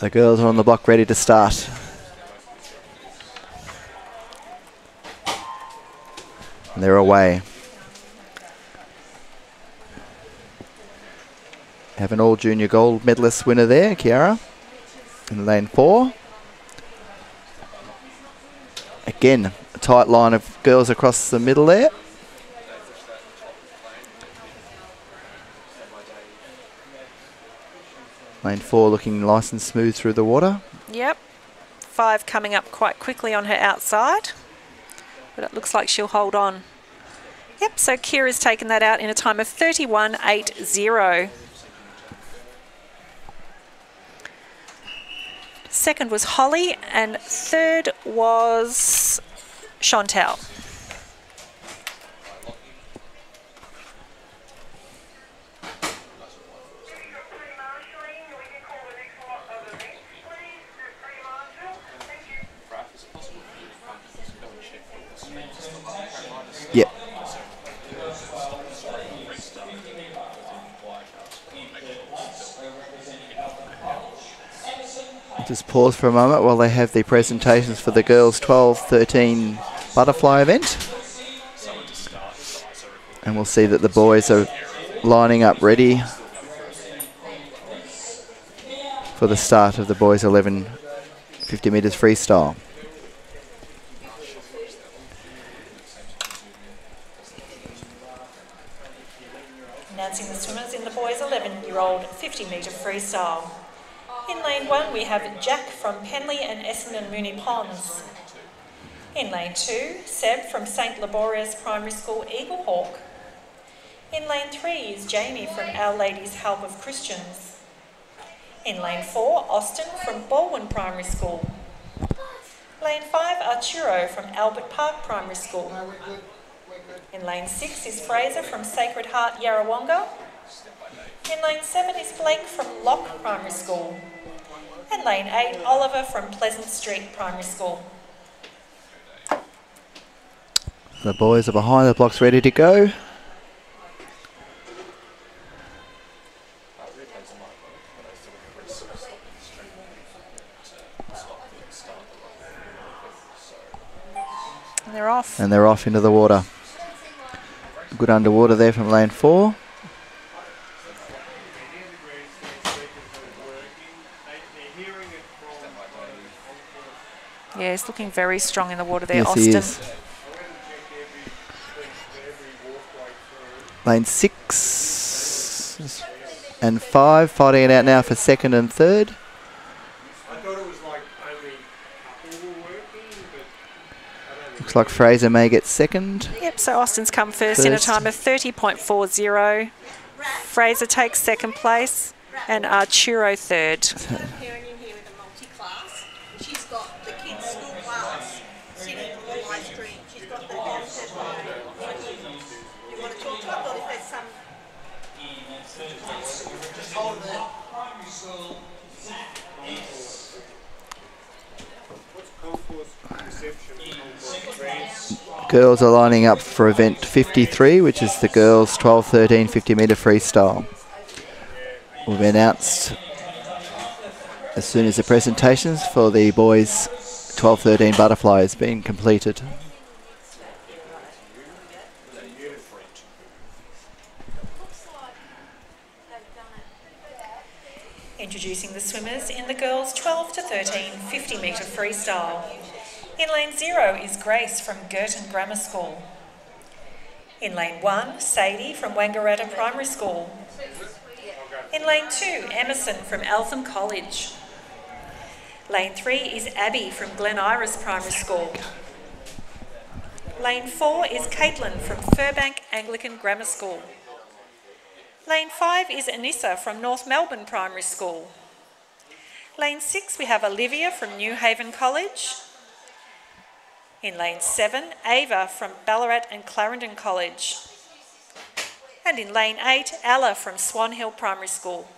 The girls are on the block ready to start. And they're away. Have an all junior gold medalist winner there, Kiara, in lane four. Again, a tight line of girls across the middle there. Lane four looking nice and smooth through the water. Yep. Five coming up quite quickly on her outside. But it looks like she'll hold on. Yep, so Kira's taken that out in a time of 31.80. Second was Holly, and third was Chantel. Just pause for a moment while they have the presentations for the girls 12 13 butterfly event. And we'll see that the boys are lining up ready for the start of the boys 11 50 metres freestyle. Announcing the swimmers in the boys 11 year old 50 metre freestyle. In lane one, we have Jack from Penleigh and Essendon Moonee Ponds. In lane two, Seb from St. Liborius Primary School Eaglehawk. In lane three is Jamie from Our Lady's Help of Christians. In lane four, Austin from Baldwin Primary School. Lane five, Arturo from Albert Park Primary School. In lane six is Fraser from Sacred Heart Yarrawonga. In lane seven is Blake from Loch Primary School. And lane eight, Oliver from Pleasant Street Primary School. The boys are behind the blocks ready to go. And they're off. And they're off into the water. Good underwater there from lane four. Yeah, he's looking very strong in the water there, yes, Austin. he is. Lane six and five fighting it out now for second and third. Looks like Fraser may get second. Yep, so Austin's come first, in a time of 30.40. Fraser takes second place and Arturo third. parent in here with a multi-class. She's got the kids' school class sitting on my screen. She's got the downstairs room. You want to talk to her, or if there's some... Just hold it. Girls are lining up for event 53, which is the girls 12 13 50 metre freestyle. Be announced as soon as the presentations for the boys 12 13 butterfly has been completed. Introducing the swimmers in the girls 12 to 13 50 metre freestyle. In lane 0 is Grace from Girton Grammar School. In lane 1, Sadie from Wangaratta Primary School. In lane 2, Emerson from Eltham College. Lane 3 is Abby from Glen Iris Primary School. Lane 4 is Caitlin from Firbank Anglican Grammar School. Lane 5 is Anissa from North Melbourne Primary School. Lane 6 we have Olivia from Newhaven College. In lane 7, Ava from Ballarat and Clarendon College. And in lane 8, Ella from Swan Hill Primary School.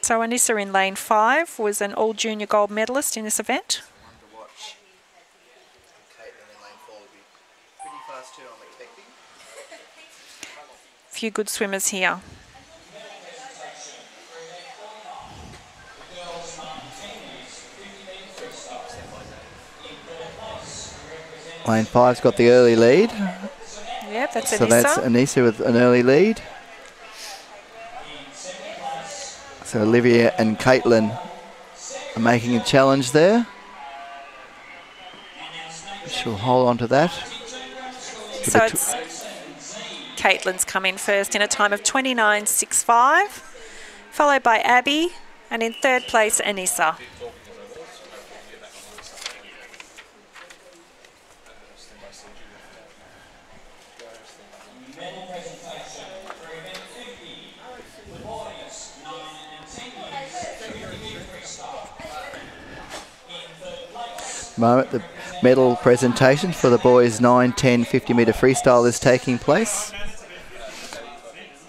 So Anissa in lane 5 was an all junior gold medalist in this event. Few good swimmers here. Lane five's got the early lead. Yep, that's So that's Anissa. Anissa with an early lead. So Olivia and Caitlin are making a challenge there. She'll hold on to that. To So it's Caitlin's come in first in a time of 29.65, followed by Abby, and in third place, Anissa. Moment the medal presentation for the boys 9, 10, 50 metre freestyle is taking place.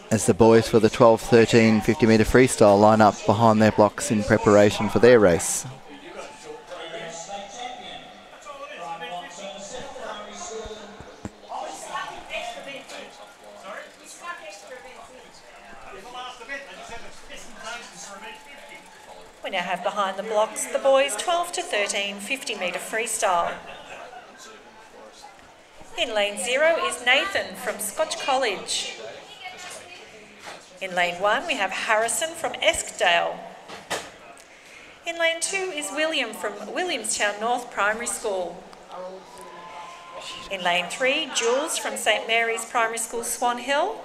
As the boys for the 12, 13, 50 metre freestyle line up behind their blocks in preparation for their race. We now have behind the blocks the boys 12 to 13 50 metre freestyle. In lane zero is Nathan from Scotch College. In lane one we have Harrison from Eskdale. In lane two is William from Williamstown North Primary School. In lane three, Jules from St Mary's Primary School Swan Hill.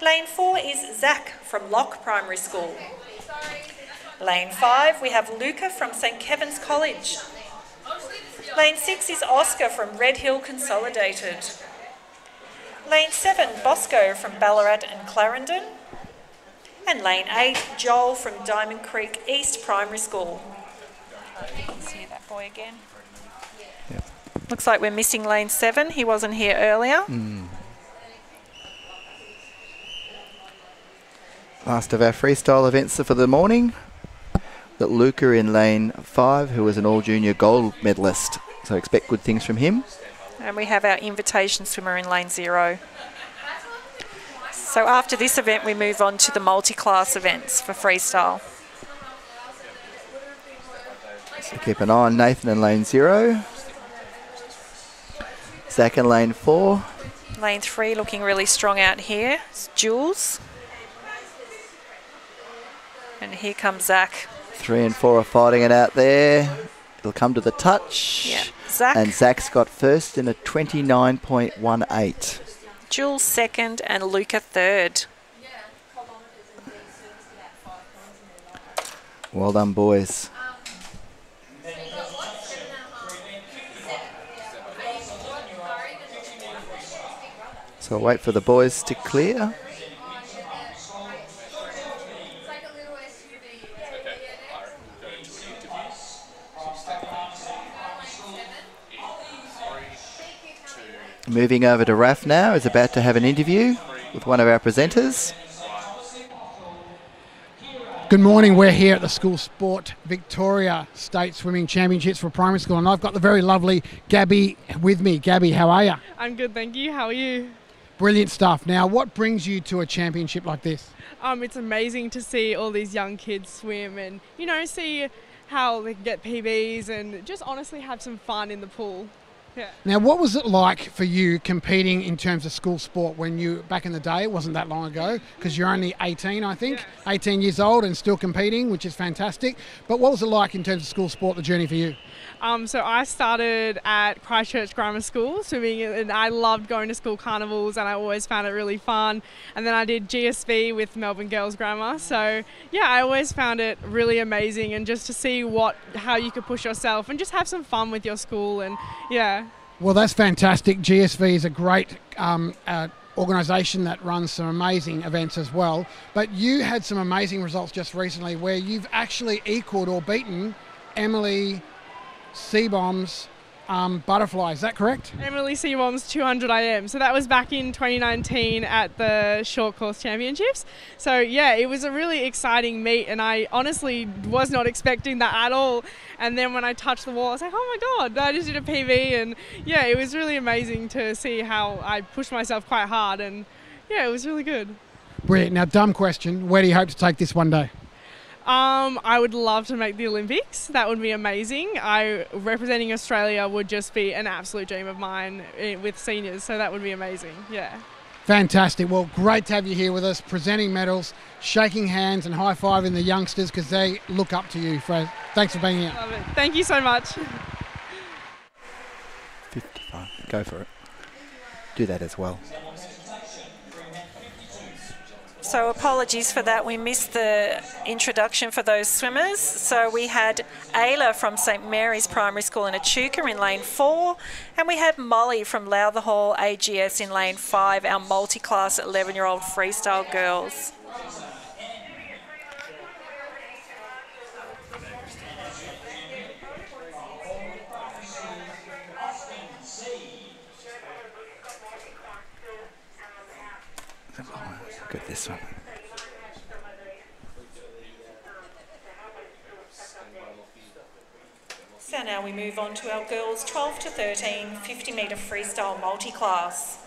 Lane four is Zach from Loch Primary School. Lane 5, we have Luca from St Kevin's College. Lane 6 is Oscar from Red Hill Consolidated. Lane 7, Bosco from Ballarat and Clarendon. And lane 8, Joel from Diamond Creek East Primary School. See that boy again. Looks like we're missing lane 7. He wasn't here earlier. Hmm. Last of our freestyle events for the morning. Got Luca in lane five, who was an all junior gold medalist. So expect good things from him. And we have our invitation swimmer in lane zero. So after this event, we move on to the multi-class events for freestyle. So keep an eye on Nathan in lane zero. Zach in lane four. Lane three looking really strong out here. It's Jules. And here comes Zach. Three and four are fighting it out there. It'll come to the touch. Yeah. Zach, And Zach's got first in a 29.18. Jules second, and Luca third. Well done, boys. So I'll wait for the boys to clear. Moving over to Raf now, is about to have an interview with one of our presenters. Good morning. We're here at the School Sport Victoria State Swimming Championships for primary school, and I've got the very lovely Gabby with me. Gabby, how are you? I'm good, thank you. How are you? Brilliant stuff. Now, what brings you to a championship like this? Um, it's amazing to see all these young kids swim and, you know, see how they can get PBs and just honestly have some fun in the pool. Yeah. Now, what was it like for you competing in terms of school sport when you back in the day? It wasn't that long ago because you're only 18, I think, 18 years old and still competing, which is fantastic. But what was it like in terms of school sport, the journey for you? Um, so I started at Christchurch Grammar School swimming, and I loved going to school carnivals, and I always found it really fun. And then I did GSV with Melbourne Girls Grammar. So yeah, I always found it really amazing, and just to see what how you could push yourself and just have some fun with your school, and yeah. Well, that's fantastic. GSV is a great um, uh, organisation that runs some amazing events as well. But you had some amazing results just recently where you've actually equalled or beaten Emily Seebohm's um, butterfly. Is that correct? Emily Seebohm's 200 IM. So that was back in 2019 at the short course championships. So yeah, it was a really exciting meet, and I honestly was not expecting that at all. And then when I touched the wall, I was like, oh my god, I just did a PB, and yeah, it was really amazing to see how I pushed myself quite hard, and yeah, it was really good. Brilliant. Now, dumb question. Where do you hope to take this one day? Um, I would love to make the Olympics. That would be amazing. I representing Australia would just be an absolute dream of mine eh, with seniors. So that would be amazing. Yeah. Fantastic. Well, great to have you here with us, presenting medals, shaking hands, and high fiving the youngsters because they look up to you. For, thanks for being here. Love it. Thank you so much. 55. Go for it. Do that as well. So apologies for that. We missed the introduction for those swimmers. So we had Ayla from St Mary's Primary School in Echuca in lane four, and we had Molly from Lowther Hall AGS in lane five, our multi-class 11-year-old freestyle girls. Look at this one. So now we move on to our girls 12 to 13 50 metre freestyle multi-class.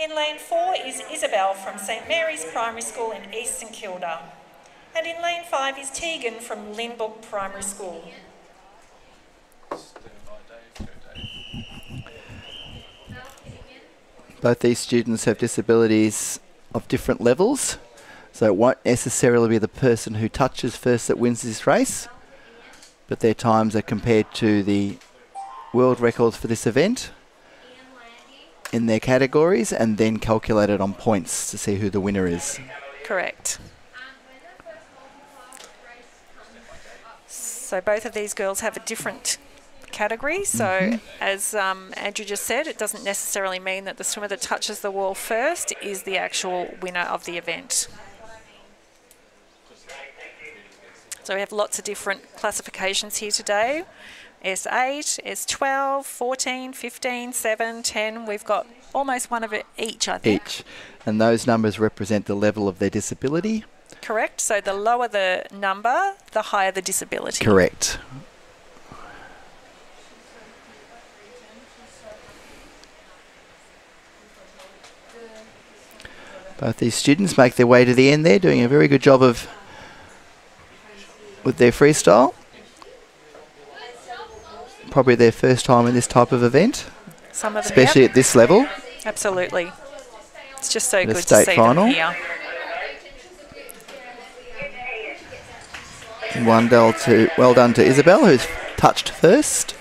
In lane 4 is Isabel from St Mary's Primary School in East St Kilda. And in lane 5 is Tegan from Lynbrook Primary School. Both these students have disabilities of different levels, so it won't necessarily be the person who touches first that wins this race, but their times are compared to the world records for this event in their categories and then calculated on points to see who the winner is. Correct. So both of these girls have a different category. So as um, Andrew just said, it doesn't necessarily mean that the swimmer that touches the wall first is the actual winner of the event. So we have lots of different classifications here today. S8, S12, 14, 15, 7, 10. We've got almost one of it each, I think. Each. And those numbers represent the level of their disability. Correct. So the lower the number, the higher the disability. Correct. Both these students make their way to the end there, doing a very good job of with their freestyle. Probably their first time in this type of event, Some of them, especially yep, at this level. absolutely. It's just so good to see final. them here. One well to well done to Isabel, who's touched first.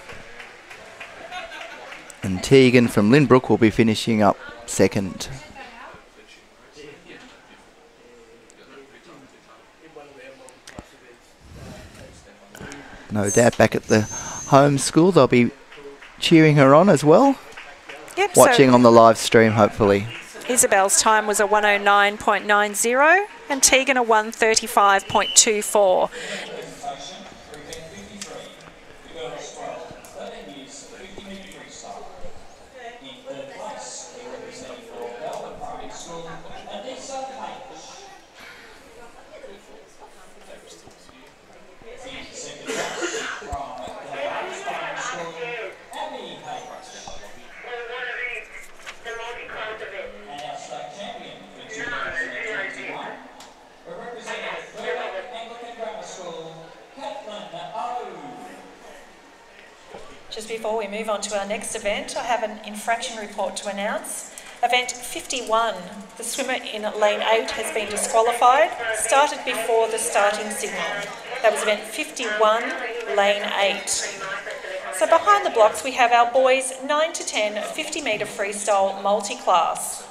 And Tegan from Lynbrook will be finishing up second. No doubt back at the home school they'll be cheering her on as well. Yep. Watching so on the live stream hopefully. Isabel's time was a 109.90 and Tegan a 135.24. Just before we move on to our next event, I have an infraction report to announce. Event 51, the swimmer in lane 8 has been disqualified, started before the starting signal. That was event 51, lane 8. So behind the blocks we have our boys 9 to 10 50 metre freestyle multi-class.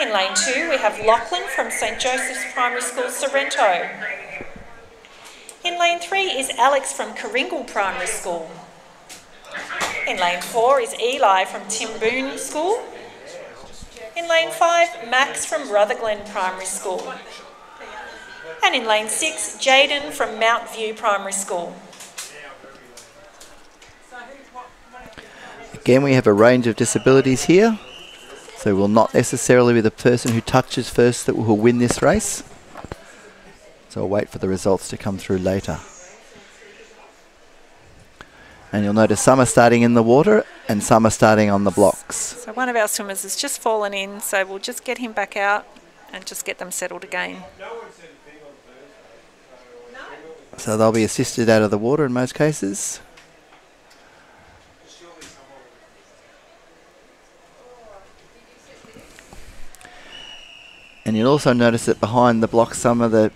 In lane 2 we have Lachlan from St Joseph's Primary School, Sorrento. In lane 3 is Alex from Coringal Primary School. In lane 4 is Eli from Timboon School. In lane 5, Max from Rutherglen Primary School. And in lane 6, Jaden from Mount View Primary School. Again, we have a range of disabilities here, so will not necessarily be the person who touches first that will win this race. So I'll wait for the results to come through later. And you'll notice some are starting in the water and some are starting on the blocks. So one of our swimmers has just fallen in, so we'll just get him back out and just get them settled again. So they'll be assisted out of the water in most cases. And you'll also notice that behind the block, some of the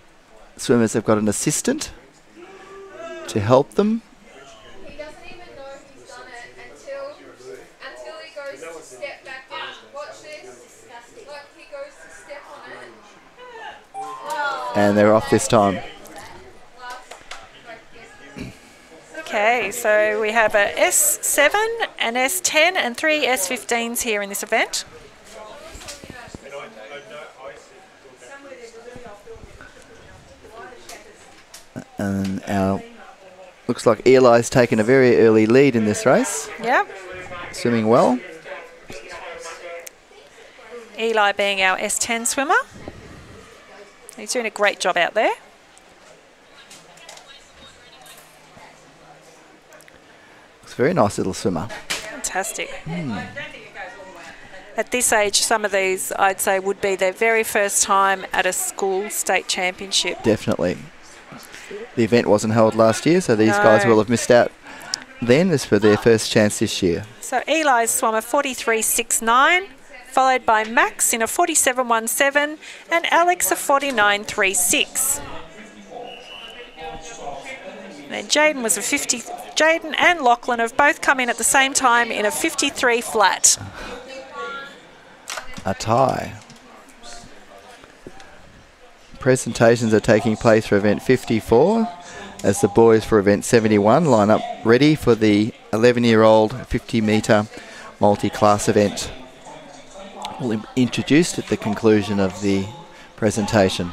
swimmers have got an assistant to help them. He doesn't even know he's done it until until he goes to step back in. Watch this. Like he goes to step on it. And they're off this time. Okay, so we have a S7, an S10 and three S15s here in this event. And our looks like Eli's taken a very early lead in this race, Yep. swimming well. Eli being our S10 swimmer. He's doing a great job out there. Looks very nice little swimmer. Fantastic. At this age, some of these I'd say would be their very first time at a school state championship. Definitely. The event wasn't held last year, so these guys will have missed out then. This for their first chance this year. So Eli's swum a 43.69, followed by Max in a 47.17 and Alex a 49.36. Then Jaden was a 50. Jaden and Lachlan have both come in at the same time in a 53 flat. A tie. Presentations are taking place for event 54 as the boys for event 71 line up ready for the 11 year old 50 metre multi class event. Will introduced at the conclusion of the presentation.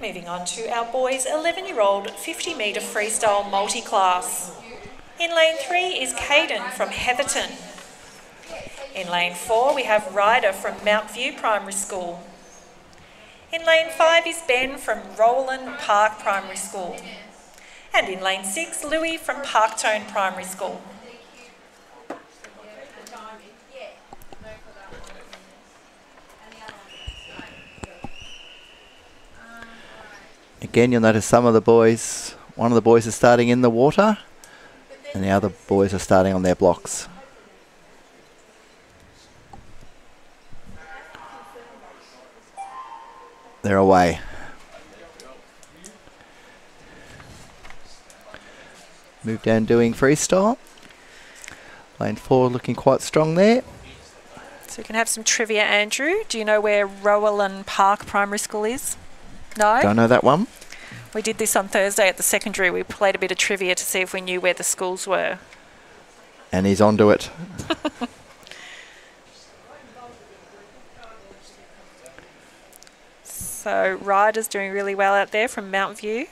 Moving on to our boys 11 year old 50 metre freestyle multi class. In lane 3 is Caden from Heatherton. In lane 4 we have Ryder from Mount View Primary School. In lane 5 is Ben from Rowellyn Park Primary School. And in lane 6, Louis from Parktone Primary School. Again, you'll notice some of the boys, one of the boys is starting in the water, and the other boys are starting on their blocks. They're away. Move down doing freestyle. Lane four looking quite strong there. So we can have some trivia, Andrew. Do you know where Rowellyn Park Primary School is? No? Don't know that one. We did this on Thursday at the secondary. We played a bit of trivia to see if we knew where the schools were. And he's onto it. So Ryder's doing really well out there from Mount View.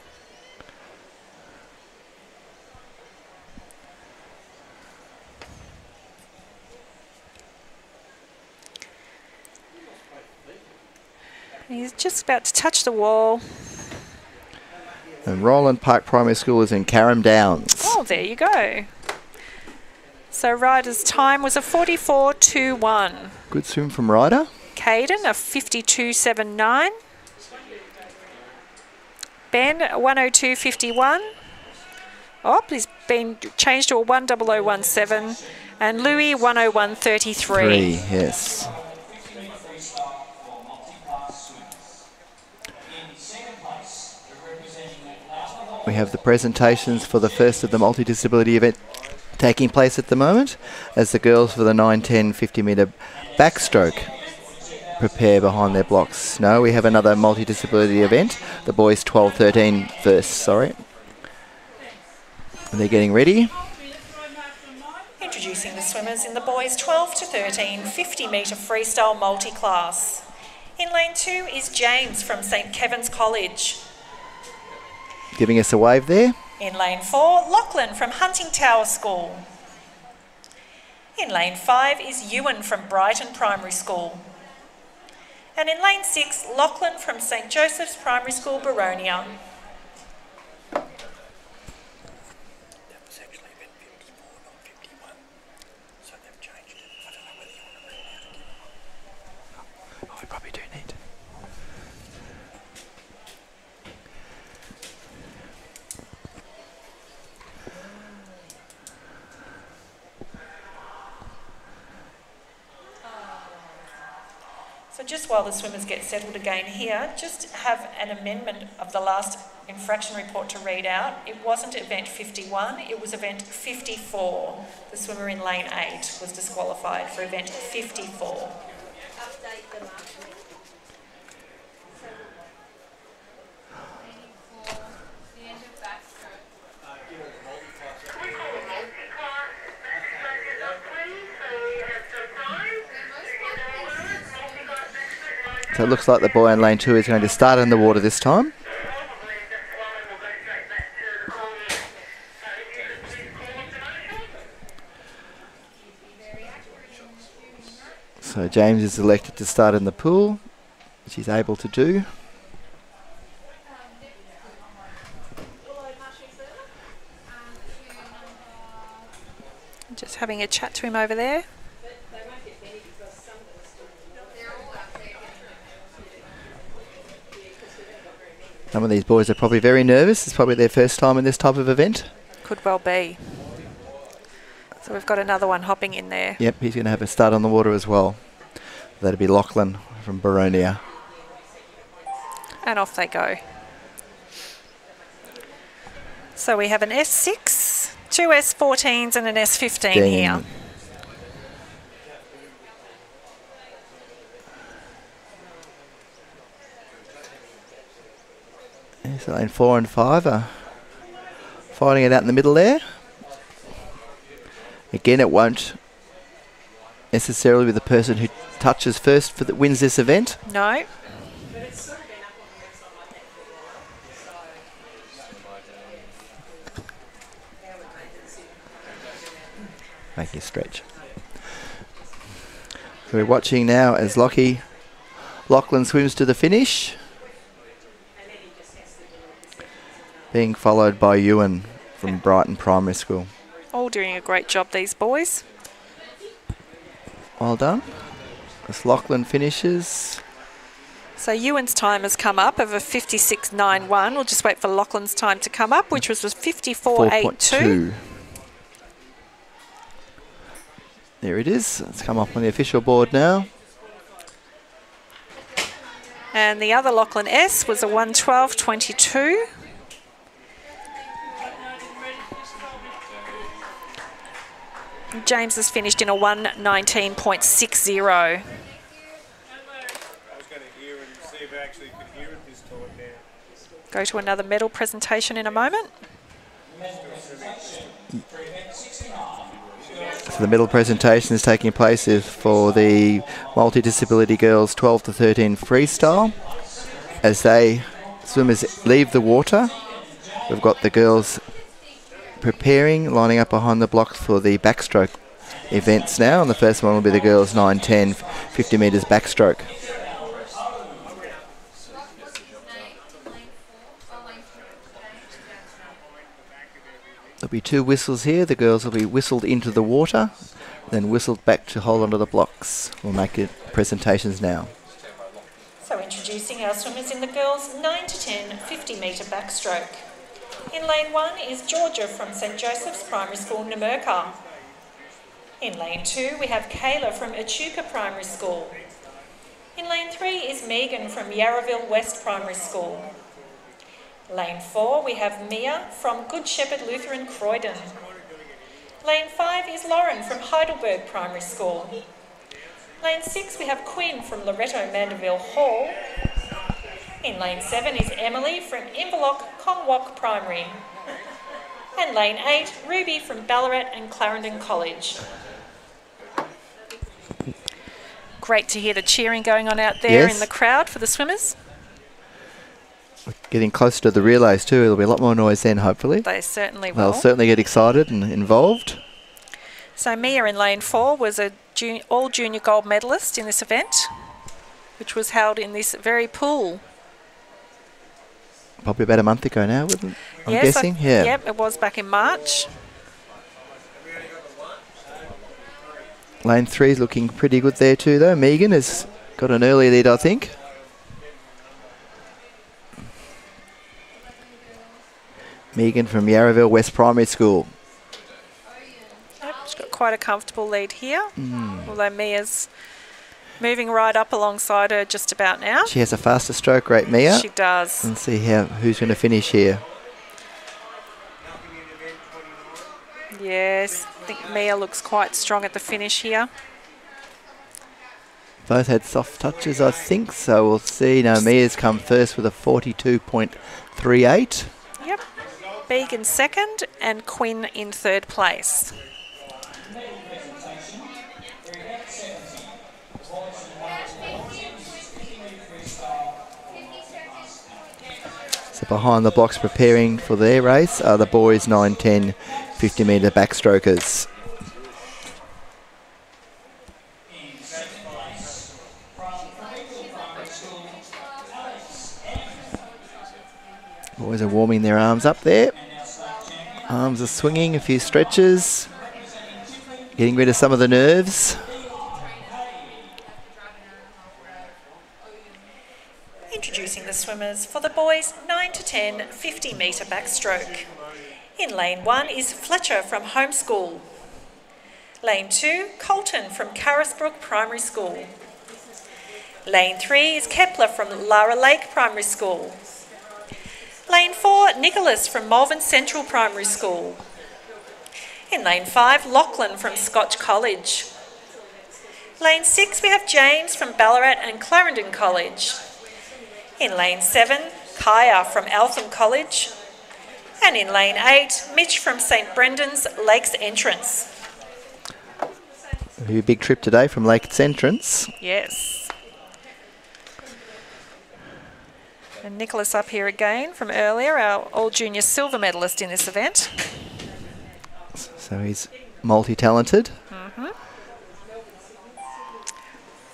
He's just about to touch the wall. And Rowellyn Park Primary School is in Carrum Downs. Oh, there you go. So Ryder's time was a 44.21. Good swim from Ryder. Caden, a 52.79. Ben, a 102.51. Oh, he's been changed to a 10017. And Louis, 101.33. Three, yes. We have the presentations for the first of the multidisability event taking place at the moment as the girls for the 9, 10, 50 metre backstroke prepare behind their blocks. No, we have another multidisability event. The boys 12, 13 first, sorry. They're getting ready. Introducing the swimmers in the boys 12 to 13 50 metre freestyle multi class. In lane two is James from St Kevin's College. Giving us a wave there. In lane four, Lachlan from Huntingtower School. In lane five is Ewan from Brighton Primary School. And in lane six, Lachlan from St Joseph's Primary School, Boronia. That was actually event 54, not 51. So they've changed it. I don't know whether you want to read it out again. Oh, we probably do need to. So just while the swimmers get settled again here, just have an amendment of the last infraction report to read out. It wasn't event 51, it was event 54. The swimmer in lane 8 was disqualified for event 54. Update the last week. The end of backstroke. So it looks like the boy in lane two is going to start in the water this time. So James is elected to start in the pool, which he's able to do. Just having a chat to him over there. Some of these boys are probably very nervous. It's probably their first time in this type of event. Could well be. So we've got another one hopping in there. Yep, he's going to have a start on the water as well. That'll be Lachlan from Boronia. And off they go. So we have an S6, two S14s, and an S15 here. Ding. So lane four and five are fighting it out in the middle there. Again, it won't necessarily be the person who touches first for that wins this event. No. Make you stretch. So we're watching now as Lockie Lachlan swims to the finish. Being followed by Ewan from Brighton Primary School. All doing a great job, these boys. Well done. As Lachlan finishes. So Ewan's time has come up of a 56.91. We'll just wait for Lachlan's time to come up, which was, was 54.82. 4.2. There it is. It's come up on the official board now. And the other Lachlan S was a 112.22. James has finished in a 119.60. I was going to hear and see if I actually could hear it this time now. Go to another medal presentation in a moment. So the medal presentation is taking place is for the multi-disability girls 12 to 13 freestyle. As they swimmers leave the water, we've got the girls preparing, lining up behind the blocks for the backstroke events now. And the first one will be the girls 9, 10, 50 metres backstroke. There'll be two whistles here. The girls will be whistled into the water, then whistled back to hold onto the blocks. We'll make it presentations now. So introducing our swimmers in the girls 9 to 10 50 metre backstroke. In lane 1 is Georgia from St Joseph's Primary School, Numurkah. In lane 2 we have Kayla from Echuca Primary School. In lane 3 is Megan from Yarraville West Primary School. Lane 4 we have Mia from Good Shepherd Lutheran Croydon. Lane 5 is Lauren from Heidelberg Primary School. Lane 6 we have Quinn from Loreto Mandeville Hall. In lane 7 is Emily from Inverloch Kongwak Primary. And lane 8, Ruby from Ballarat and Clarendon College. Great to hear the cheering going on out there Yes. in the crowd for the swimmers. Getting closer to the relays too. There'll be a lot more noise then, hopefully. They certainly will. They'll will. certainly get excited and involved. So Mia in lane four was a jun- all junior gold medalist in this event, which was held in this very pool. Probably about a month ago now, wasn't I'm Yes, I- guessing? yeah. Yep, it was back in March. Lane three's looking pretty good there too, though. Megan has got an early lead, I think. Megan from Yarraville West Primary School. Yep, she's got quite a comfortable lead here. Hmm. Although Mia's moving right up alongside her just about now. She has a faster stroke rate, Mia. She does. and see how who's going to finish here. Yes, I think Mia looks quite strong at the finish here. Both had soft touches, I think, so we'll see. Now, Mia's come first with a 42.38. Yep. Beeg second and Quinn in third place. Behind the blocks preparing for their race are the boys 9, 10, 50 metre backstrokers. Boys are warming their arms up there. Arms are swinging, a few stretches. Getting rid of some of the nerves. Introducing the swimmers for the boys 9 to 10 50 metre backstroke. In lane 1 is Fletcher from Home School. Lane 2, Colton from Carisbrook Primary School. Lane 3 is Kepler from Lara Lake Primary School. Lane 4, Nicholas from Malvern Central Primary School. In lane 5, Lachlan from Scotch College. Lane 6, we have James from Ballarat and Clarendon College. In lane 7, Kaya from Eltham College. And in lane 8, Mitch from St Brendan's Lakes Entrance. A big trip today from Lake's entrance. Yes. And Nicholas up here again from earlier, our all junior silver medalist in this event. So he's multi-talented. Mhm.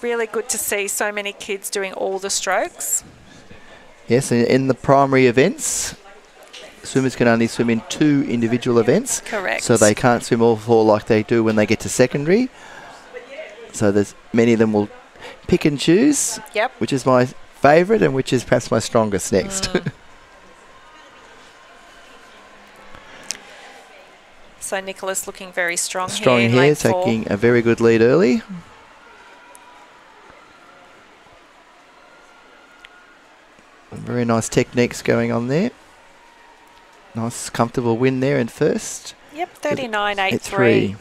Really good to see so many kids doing all the strokes. Yes, in, in the primary events, swimmers can only swim in two individual events. Correct. So they can't swim all four like they do when they get to secondary. So there's many of them will pick and choose, Yep. which is my favourite and which is perhaps my strongest next. Mm. So Nicholas looking very strong, Strong here. here, lane four. taking a very good lead early. Very nice techniques going on there. Nice comfortable win there in first. Yep, 39 8 At 3. three.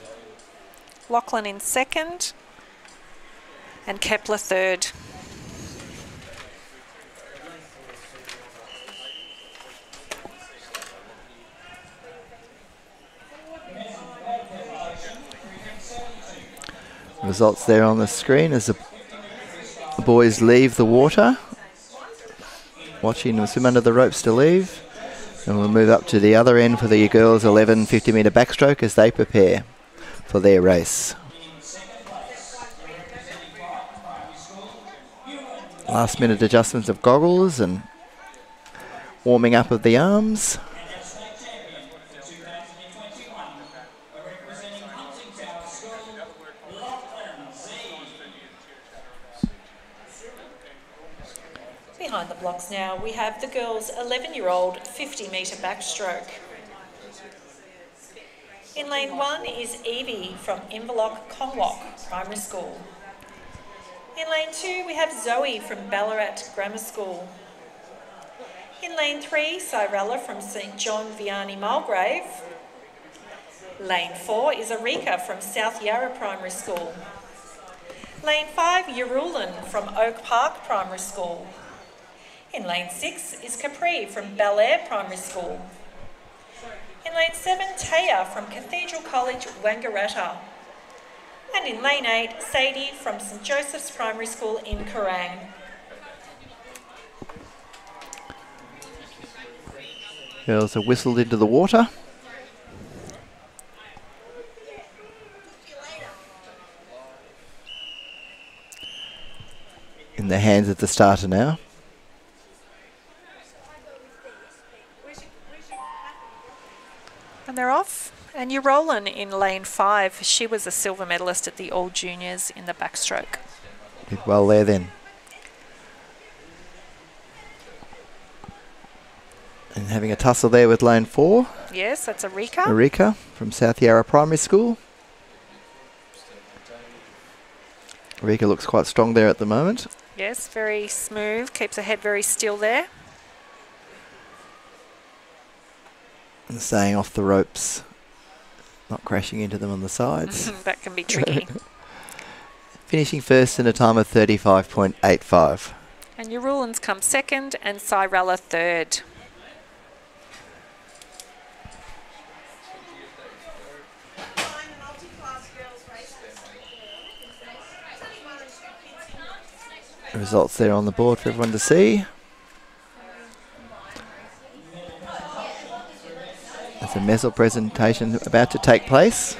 Lachlan in second. And Kepler third. Results there on the screen as the boys leave the water. Watching them swim under the ropes to leave. And we'll move up to the other end for the girls 11 50 metre backstroke as they prepare for their race. Last minute adjustments of goggles and warming up of the arms. Behind the blocks now, we have the girls' 11 year old 50 metre backstroke. In lane one is Evie from Inverloch Kongwak Primary School. In lane two, we have Zoe from Ballarat Grammar School. In lane three, Cyrella from St John Vianney Mulgrave. Lane four is Erika from South Yarra Primary School. Lane 5, Yerulan from Oak Park Primary School. In lane 6 is Capri from Bellaire Primary School. In lane 7, Taya from Cathedral College, Wangaratta. And in lane 8, Sadie from St Joseph's Primary School in Kerang. Girls are whistled into the water. In the hands of the starter now. And they're off. And you're rolling in lane five. She was a silver medalist at the All Juniors in the backstroke. Did well there then. And having a tussle there with lane four, Yes, that's a Rika. Marika from South Yarra Primary School. Marika looks quite strong there at the moment. Yes, very smooth. Keeps her head very still there. And staying off the ropes, not crashing into them on the sides. that can be tricky. Finishing first in a time of 35.85. and your Rulans come second and Cyrella third. The multi-class girls races. One and two kids in The results there on the board for everyone to see. There's a medal presentation about to take place.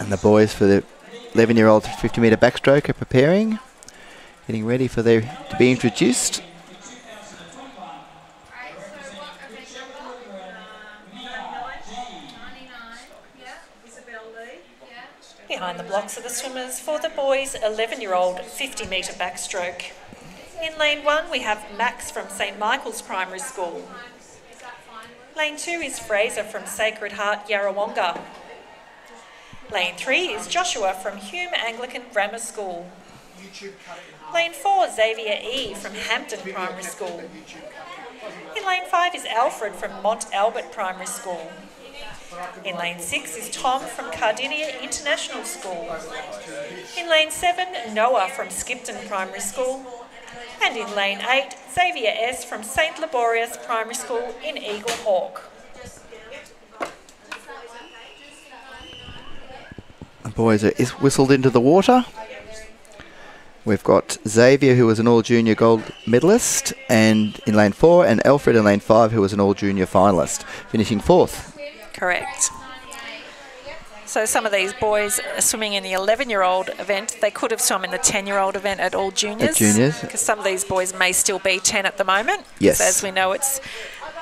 And the boys for the 11 year old 50 metre backstroke are preparing, getting ready for their to be introduced. Alright, so what event number? Ninety-nine. Yeah. Isabel Lee. Yeah. Behind the blocks are the swimmers for the boys' 11 year old 50 metre backstroke. In lane one, we have Max from St Michael's Primary School. Lane two is Fraser from Sacred Heart Yarrawonga. Lane three is Joshua from Hume Anglican Grammar School. Lane four, Xavier E from Hampton Primary School. In lane five is Alfred from Mont Albert Primary School. In lane six is Tom from Cardinia International School. In lane seven, Noah from Skipton Primary School. And in lane eight, Xavier S from St Liborius Primary School in Eagle Hawk. The boys are whistled into the water. We've got Xavier, who was an all junior gold medalist, and in lane four, and Alfred in lane five, who was an all junior finalist, finishing fourth. Correct. So some of these boys are swimming in the 11-year-old event. They could have swum in the 10-year-old event at all juniors. At juniors. Because some of these boys may still be 10 at the moment. Yes. As we know, it's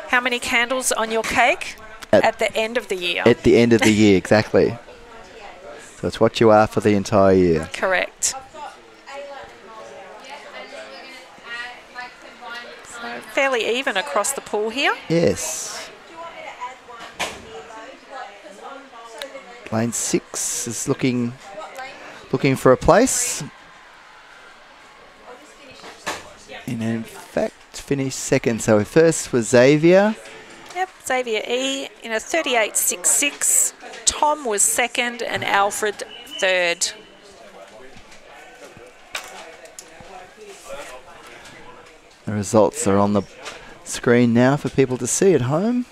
how many candles on your cake At- at, the end of the year. At the end of the year, exactly. So it's what you are for the entire year. Correct. Yeah, and then we're gonna add like combine So fairly even across the pool here. Yes. Do you want me to add one here though? Like, 'cause I'm- so that Lane six is looking looking for a place, I'll just finish and in fact finished second. So first was Xavier. Yep, Xavier E in a 38.66. Tom was second and Alfred third. The results are on the screen now for people to see at home.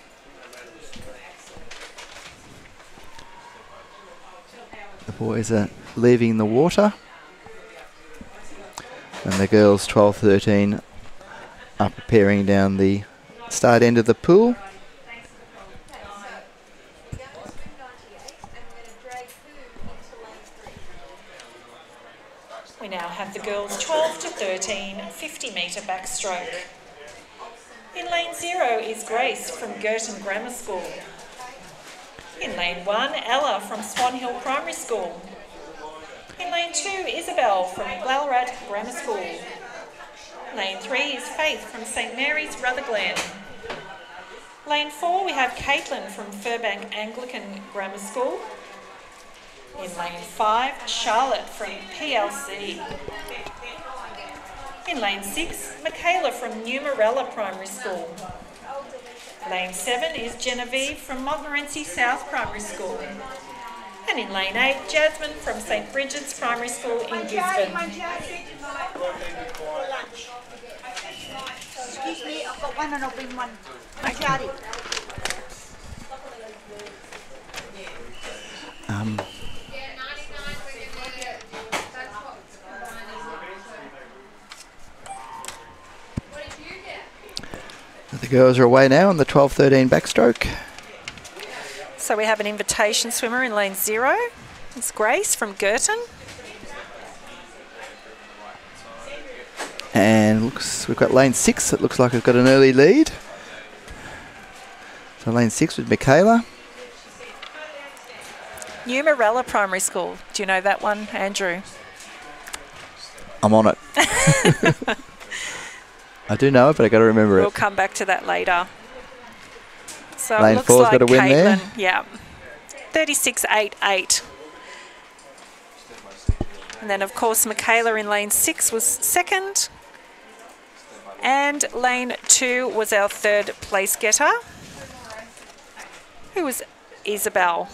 The boys are leaving the water. And the girls 12 13 are preparing down the start end of the pool. We now have the girls 12 to 13 50 metre backstroke. In lane zero is Grace from Girton Grammar School. In lane one, Ella from Swan Hill Primary School. In lane two, Isabel from Ballarat Grammar School. Lane three is Faith from St Mary's Rutherglen. Lane four, we have Caitlin from Firbank Anglican Grammar School. In lane five, Charlotte from PLC. In lane six, Michaela from Newmerella Primary School. Lane seven is Genevieve from Montmorency South Primary School. And in lane eight, Jasmine from St Bridget's Primary School in Gisborne. Excuse me, I've got one and I'll bring one. My Charlie. Yeah, 99 we're gonna get. That's what combined What did you get? The girls are away now on the 12-13 backstroke. So we have an invitation swimmer in lane zero. It's Grace from Girton. And looks we've got lane six. It looks like we've got an early lead. So lane six with Michaela. Newmerella Primary School. Do you know that one, Andrew? I'm on it. I do know it, but I got to remember it. We'll come back to that later. So Lane it looks four's like got a win Caitlin, there. yeah, 36.88. And then, of course, Michaela in lane six was second. And lane two was our third place getter, who was Isabel.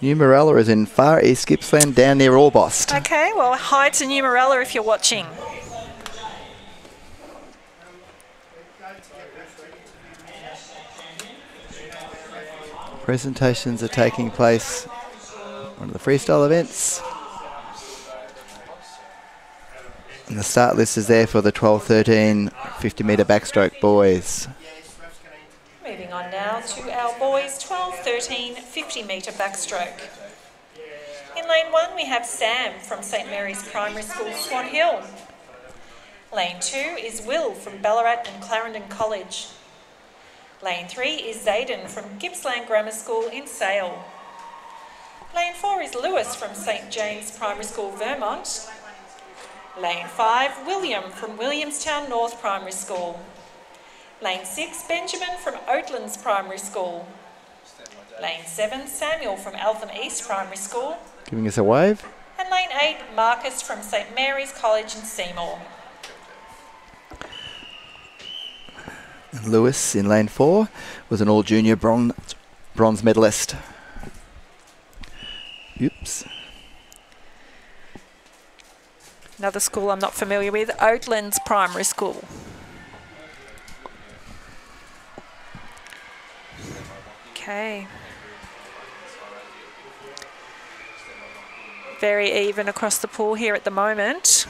Newmerella is in far east Gippsland, down near Orbost. Okay, well, hi to Newmerella if you're watching. Presentations are taking place on the freestyle events. And the start list is there for the 12-13 50 metre backstroke boys. To our boys 12, 13, 50 metre backstroke. In lane one, we have Sam from St Mary's Primary School, Swan Hill. Lane two is Will from Ballarat and Clarendon College. Lane three is Zayden from Gippsland Grammar School in Sale. Lane four is Lewis from St James Primary School, Vermont. Lane five, William from Williamstown North Primary School. Lane 6, Benjamin from Oatlands Primary School. Lane 7, Samuel from Eltham East Primary School. Giving us a wave. And lane 8, Marcus from St Mary's College in Seymour. And Lewis in lane four was an all junior bronze, bronze medalist. Oops. Another school I'm not familiar with, Oatlands Primary School. Okay. Very even across the pool here at the moment.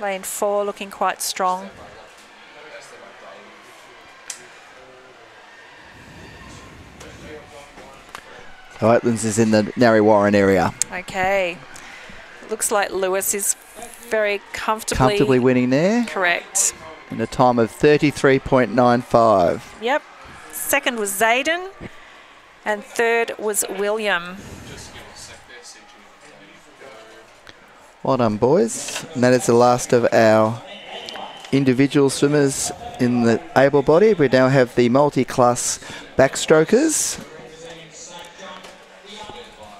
Lane four looking quite strong. So Oatlands is in the Narre Warren area. Okay. Looks like Lewis is very comfortably, Comfortably winning there correct. In a time of 33.95. Yep. Second was Zayden, and third was William. Well done, boys. And that is the last of our individual swimmers in the able body. We now have the multi-class backstrokers.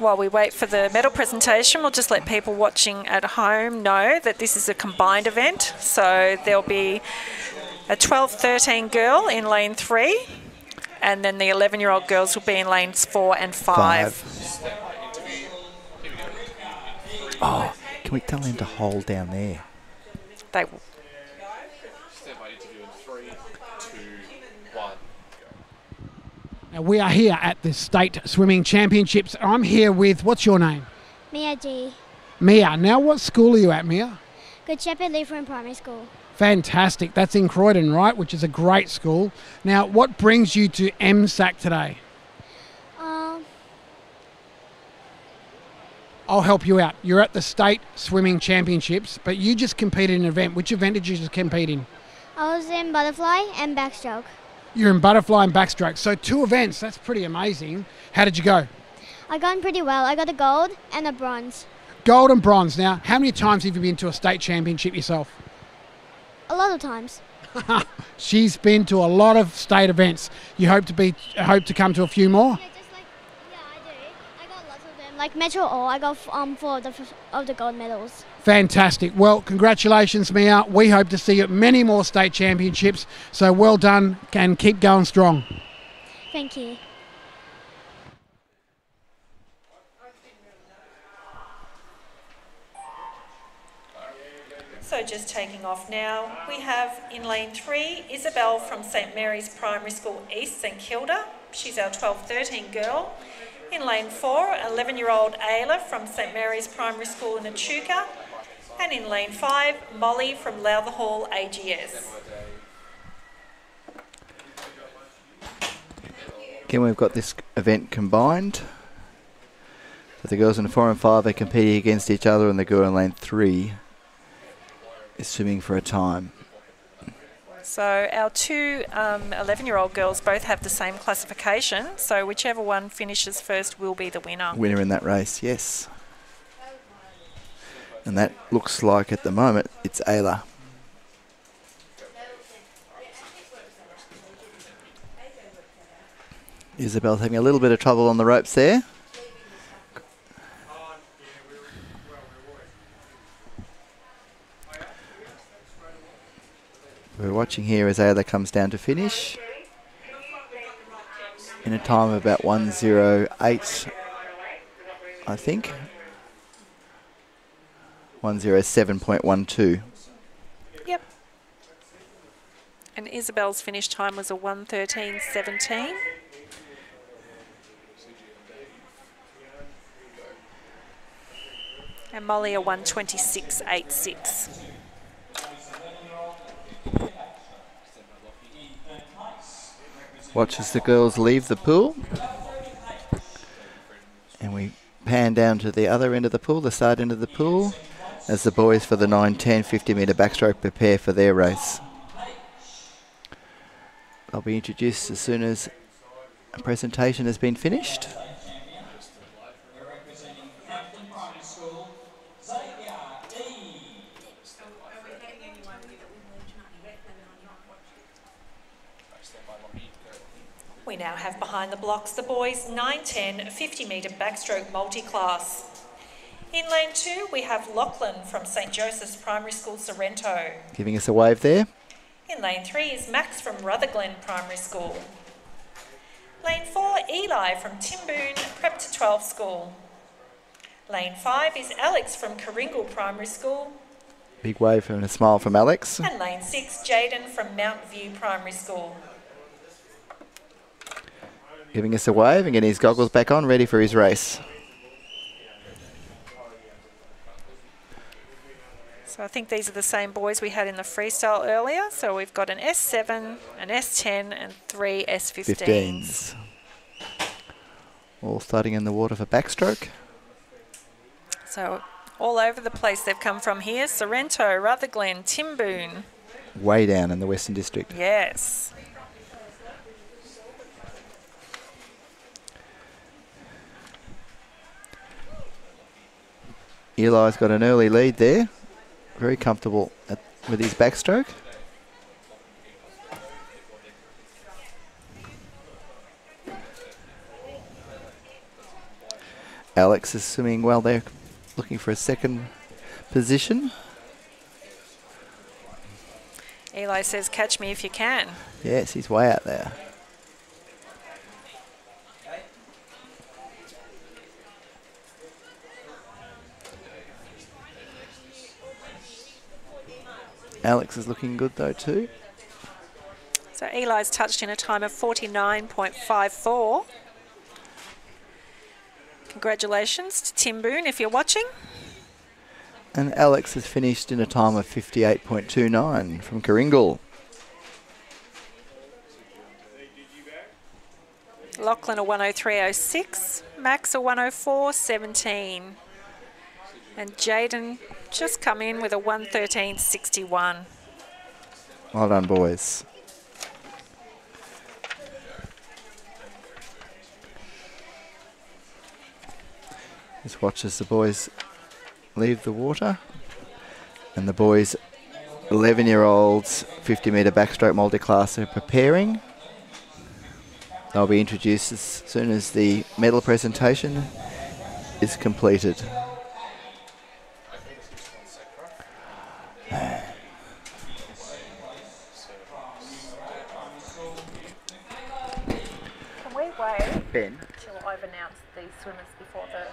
While we wait for the medal presentation, we'll just let people watching at home know that this is a combined event. So there'll be a 12 13 girl in lane three, and then the 11 year old girls will be in lanes four and five. Oh, can we tell them to hold down there? They we are here at the State Swimming Championships. I'm here with, what's your name? Mia G. Mia. Now, what school are you at, Mia? Good Shepherd Lutheran Primary School. Fantastic. That's in Croydon, right? Which is a great school. Now, what brings you to MSAC today? Um, I'll help you out. You're at the State Swimming Championships, but you just competed in an event. Which event did you just compete in? I was in butterfly and backstroke. You're in butterfly and backstroke. So, two events. That's pretty amazing. How did you go? I got in pretty well. I got a gold and a bronze. Gold and bronze. Now, how many times have you been to a state championship yourself? A lot of times. She's been to a lot of state events. You hope to be hope to come to a few more. Yeah, just like yeah, I do. I got lots of them. Like Metro All, I got um four of the of the gold medals. Fantastic. Well, congratulations, Mia. We hope to see you at many more state championships. So well done and keep going strong. Thank you. So just taking off now, we have in lane three, Isabel from St Mary's Primary School East, St Kilda. She's our 12-13 girl. In lane four, 11-year-old Ayla from St Mary's Primary School in Echuca. And in lane five, Molly from Lowther Hall AGS. Again, we've got this event combined. So the girls in four and five are competing against each other, and the girl in lane three is swimming for a time. So our two um, 11-year-old girls both have the same classification. So whichever one finishes first will be the winner. Winner in that race, yes. And that looks like at the moment it's Ayla. Isabel's having a little bit of trouble on the ropes there. We're watching here as Ayla comes down to finish in a time of about 108, I think. 107.12. Yep. And Isabel's finish time was a 113.17. And Molly a 126.86. Watch as the girls leave the pool. And we pan down to the other end of the pool, the side end of the pool, as the boys for the 9, 10, 50 metre backstroke prepare for their race. They'll be introduced as soon as a presentation has been finished. We now have behind the blocks the boys 9 10 50 metre backstroke multi class. In lane two, we have Lachlan from St Joseph's Primary School, Sorrento. Giving us a wave there. In lane three is Max from Rutherglen Primary School. Lane four, Eli from Timboon Prep to 12 School. Lane five is Alex from Karingal Primary School. Big wave and a smile from Alex. And lane six, Jaden from Mount View Primary School. Giving us a wave and getting his goggles back on, ready for his race. So I think these are the same boys we had in the freestyle earlier. So we've got an S7, an S10 and three S15s. 15s. All starting in the water for backstroke. So all over the place they've come from here. Sorrento, Rutherglen, Timboon. Way down in the Western District. Yes. Eli's got an early lead there. Very comfortable at, with his backstroke. Alex is swimming well there, looking for a second position. Eli says, catch me if you can. Yes, he's way out there. Alex is looking good though too. So Eli's touched in a time of 49.54. Congratulations to Timboon if you're watching. And Alex has finished in a time of 58.29 from Karingal. Lachlan a 103.06, Max a 104.17. And Jaden just come in with a 113.61. Well done, boys. Just watch as the boys leave the water. And the boys, 11 year olds, 50 metre backstroke multi class, are preparing. They'll be introduced as soon as the medal presentation is completed. way Ben. till I've announced the swimmers before the.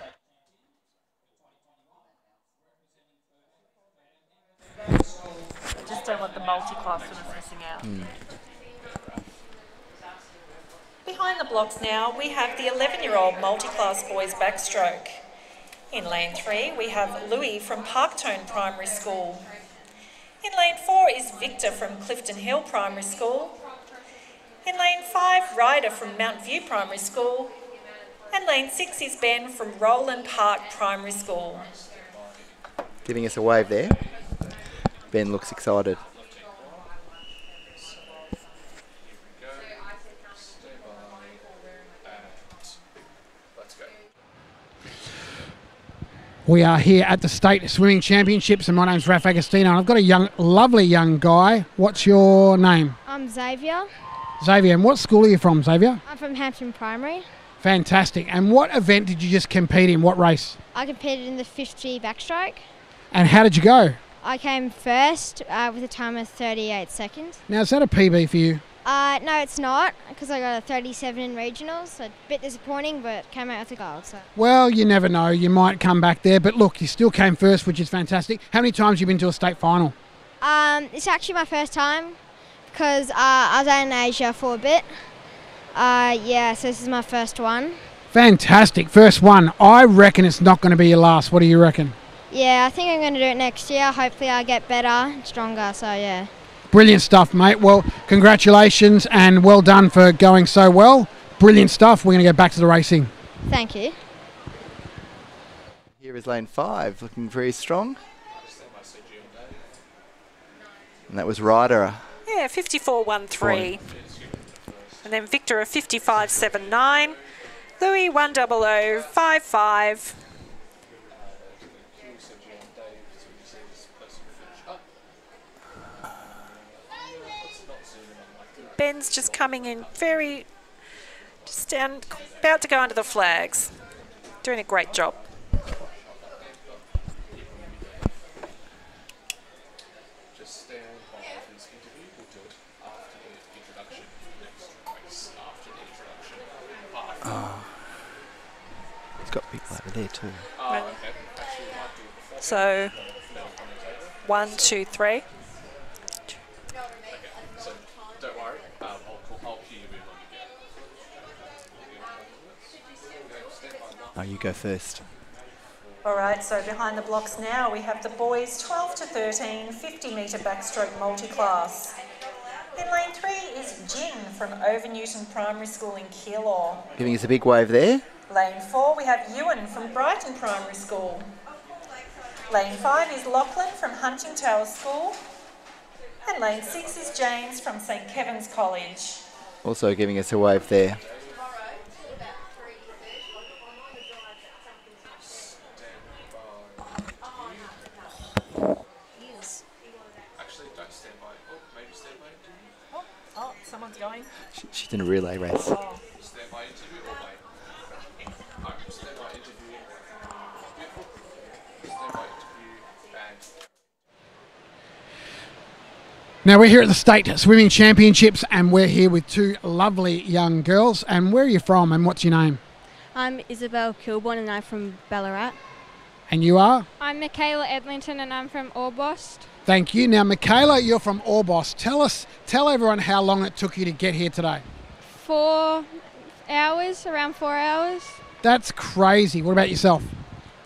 I just don't want the multi-class swimmers missing out. Behind the blocks now, we have the 11-year-old multi-class boys backstroke. In lane three, we have Louis from Parktone Primary School. In lane four is Victor from Clifton Hill Primary School. In lane five, Ryder from Mount View Primary School. And lane six is Ben from Rowellyn Park Primary School. Giving us a wave there. Ben looks excited. We are here at the State Swimming Championships, and my name's Raf Agostino. And I've got a young, lovely young guy. What's your name? I'm Xavier. Xavier. And what school are you from, Xavier? I'm from Hampton Primary. Fantastic. And what event did you just compete in? What race? I competed in the 50 backstroke. And how did you go? I came first uh, with a time of 38 seconds. Now, is that a PB for you? Uh, no, it's not because I got a 37 in regionals. So a bit disappointing, but came out with a gold. So Well, you never know. You might come back there. But look, you still came first, which is fantastic. How many times have you been to a state final? um, it's actually my first time because uh, I was out in Asia for a bit. Uh, yeah, so this is my first one. Fantastic. First one. I reckon it's not going to be your last. What do you reckon? Yeah, I think I'm going to do it next year. Hopefully, I get better, and stronger. So yeah. Brilliant stuff, mate. Well, congratulations and well done for going so well. Brilliant stuff. We're going to go back to the racing. Thank you. Here is lane five, looking very strong. And that was Ryder. Yeah, 54.13. And then Victor a 55.79. Louis 10055. Ben's just coming in very, just down, about to go under the flags. Doing a great job. Just stand by his interview. We'll do it after the introduction. Next race after the introduction. After. Ah. He's got people over there too. Oh, okay. Actually, we might do it before. So, one, two, three. So don't worry. Um, I'll, call, I'll cue you in when we get. Stand by. Oh, you go first. All right, so behind the blocks now we have the boys 12 to 13 50 metre backstroke multi-class. In lane three is Jin from Over Newton Primary School in Keilor. Giving us a big wave there. Lane four we have Ewan from Brighton Primary School. Lane five is Lachlan from Huntingtower School. And lane six is James from St Kevin's College. Also giving us a wave there. Actually, don't stand by. Oh, maybe stand by interview. Oh, oh someone's going. She- She's in a relay race. Stand by interview or wait. Alright, stand by interview. Beautiful. Stand by interview and Now, we're here at the State Swimming Championships and we're here with two lovely young girls. And where are you from and what's your name? I'm Isabel Kilborn and I'm from Ballarat. And you are? I'm Michaela Edlington and I'm from Orbost. Thank you. Now, Michaela, you're from Orbost. Tell us, tell everyone how long it took you to get here today. Four hours, around four hours. That's crazy. What about yourself?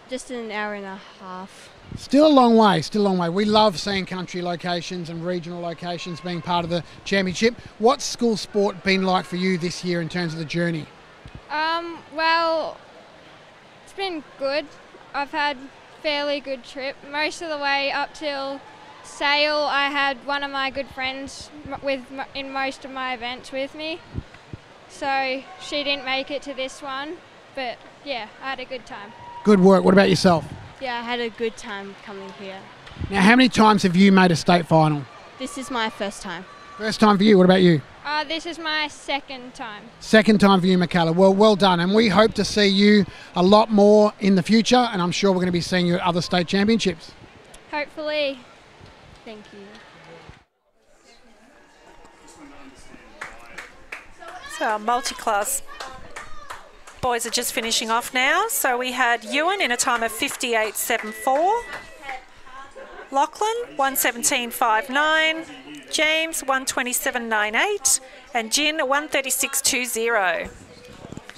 Just an hour and a half. Still a long way, still a long way. We love seeing country locations and regional locations being part of the championship. What's school sport been like for you this year in terms of the journey? Um, well, it's been good. I've had fairly good trip. Most of the way up till Sale, I had one of my good friends with in most of my events with me. So she didn't make it to this one, but yeah, I had a good time. Good work. What about yourself? Yeah, I had a good time coming here. Now, how many times have you made a state final? This is my first time. First time for you. What about you? Uh, this is my second time. Second time for you, Michaela. Well, well done. And we hope to see you a lot more in the future. And I'm sure we're going to be seeing you at other state championships. Hopefully. Thank you. Multi-class Boys are just finishing off now. So we had Ewan in a time of 58.74. Lachlan, 117.59. James, 127.98. And Jin, 136.20.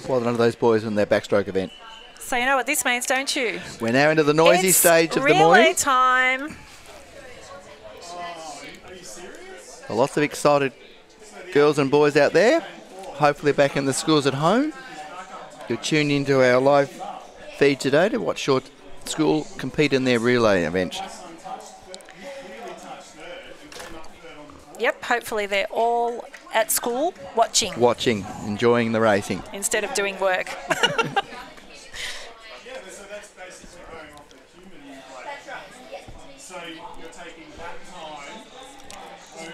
Well, none of those boys in their backstroke event. So you know what this means, don't you? We're now into the noisy It's stage of the morning. time. Lots of excited girls and boys out there. Hopefully back in the schools at home. You're tuned into our live feed today to watch your school compete in their relay event. Yep, hopefully they're all at school watching Watching, enjoying the racing. instead of doing work.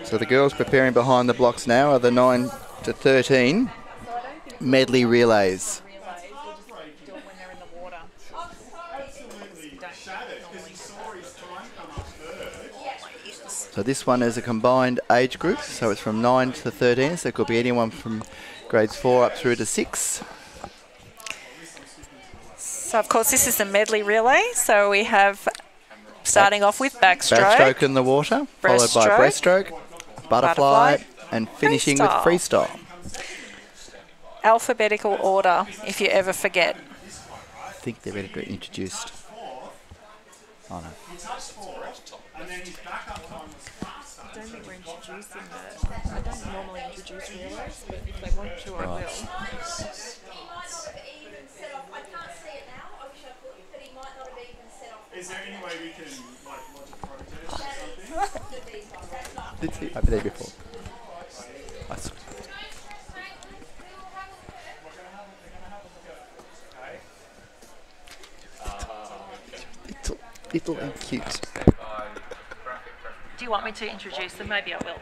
So the girls preparing behind the blocks now are the 9 to 13 medley relays. So this one is a combined age group, so it's from 9 to 13, so it could be anyone from grades 4 up through to 6. So of course this is the medley relay. So we have starting off with backstroke. Backstroke in the water, followed by breaststroke, butterfly, Butterfly, and finishing freestyle. with freestyle. Alphabetical order, if you ever forget. I think they're ready to be introduced. Oh no. I don't think we're introducing the. I don't normally introduce relays, but if they want to, I will. Is there any way we can like lodge a protest or something? Did see over there before. I saw- Little, little and cute. Do you want me to introduce them? Maybe I will.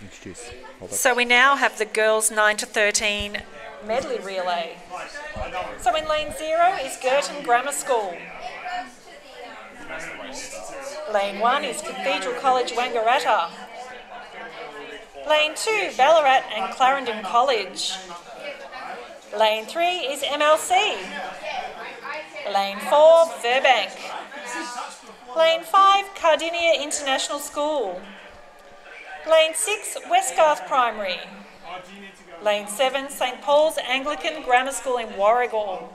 Introduce. So we now have the girls 9 to 13 medley relay. So in lane 0 is Girton Grammar School. Lane 1 is Cathedral College Wangaratta. Lane 2, Ballarat and Clarendon College. Lane 3 is MLC. Lane 4, Firbank. Lane 5, Cardinia International School. Lane 6, Westgarth Primary. Lane 7, St Paul's Anglican Grammar School in Warragul.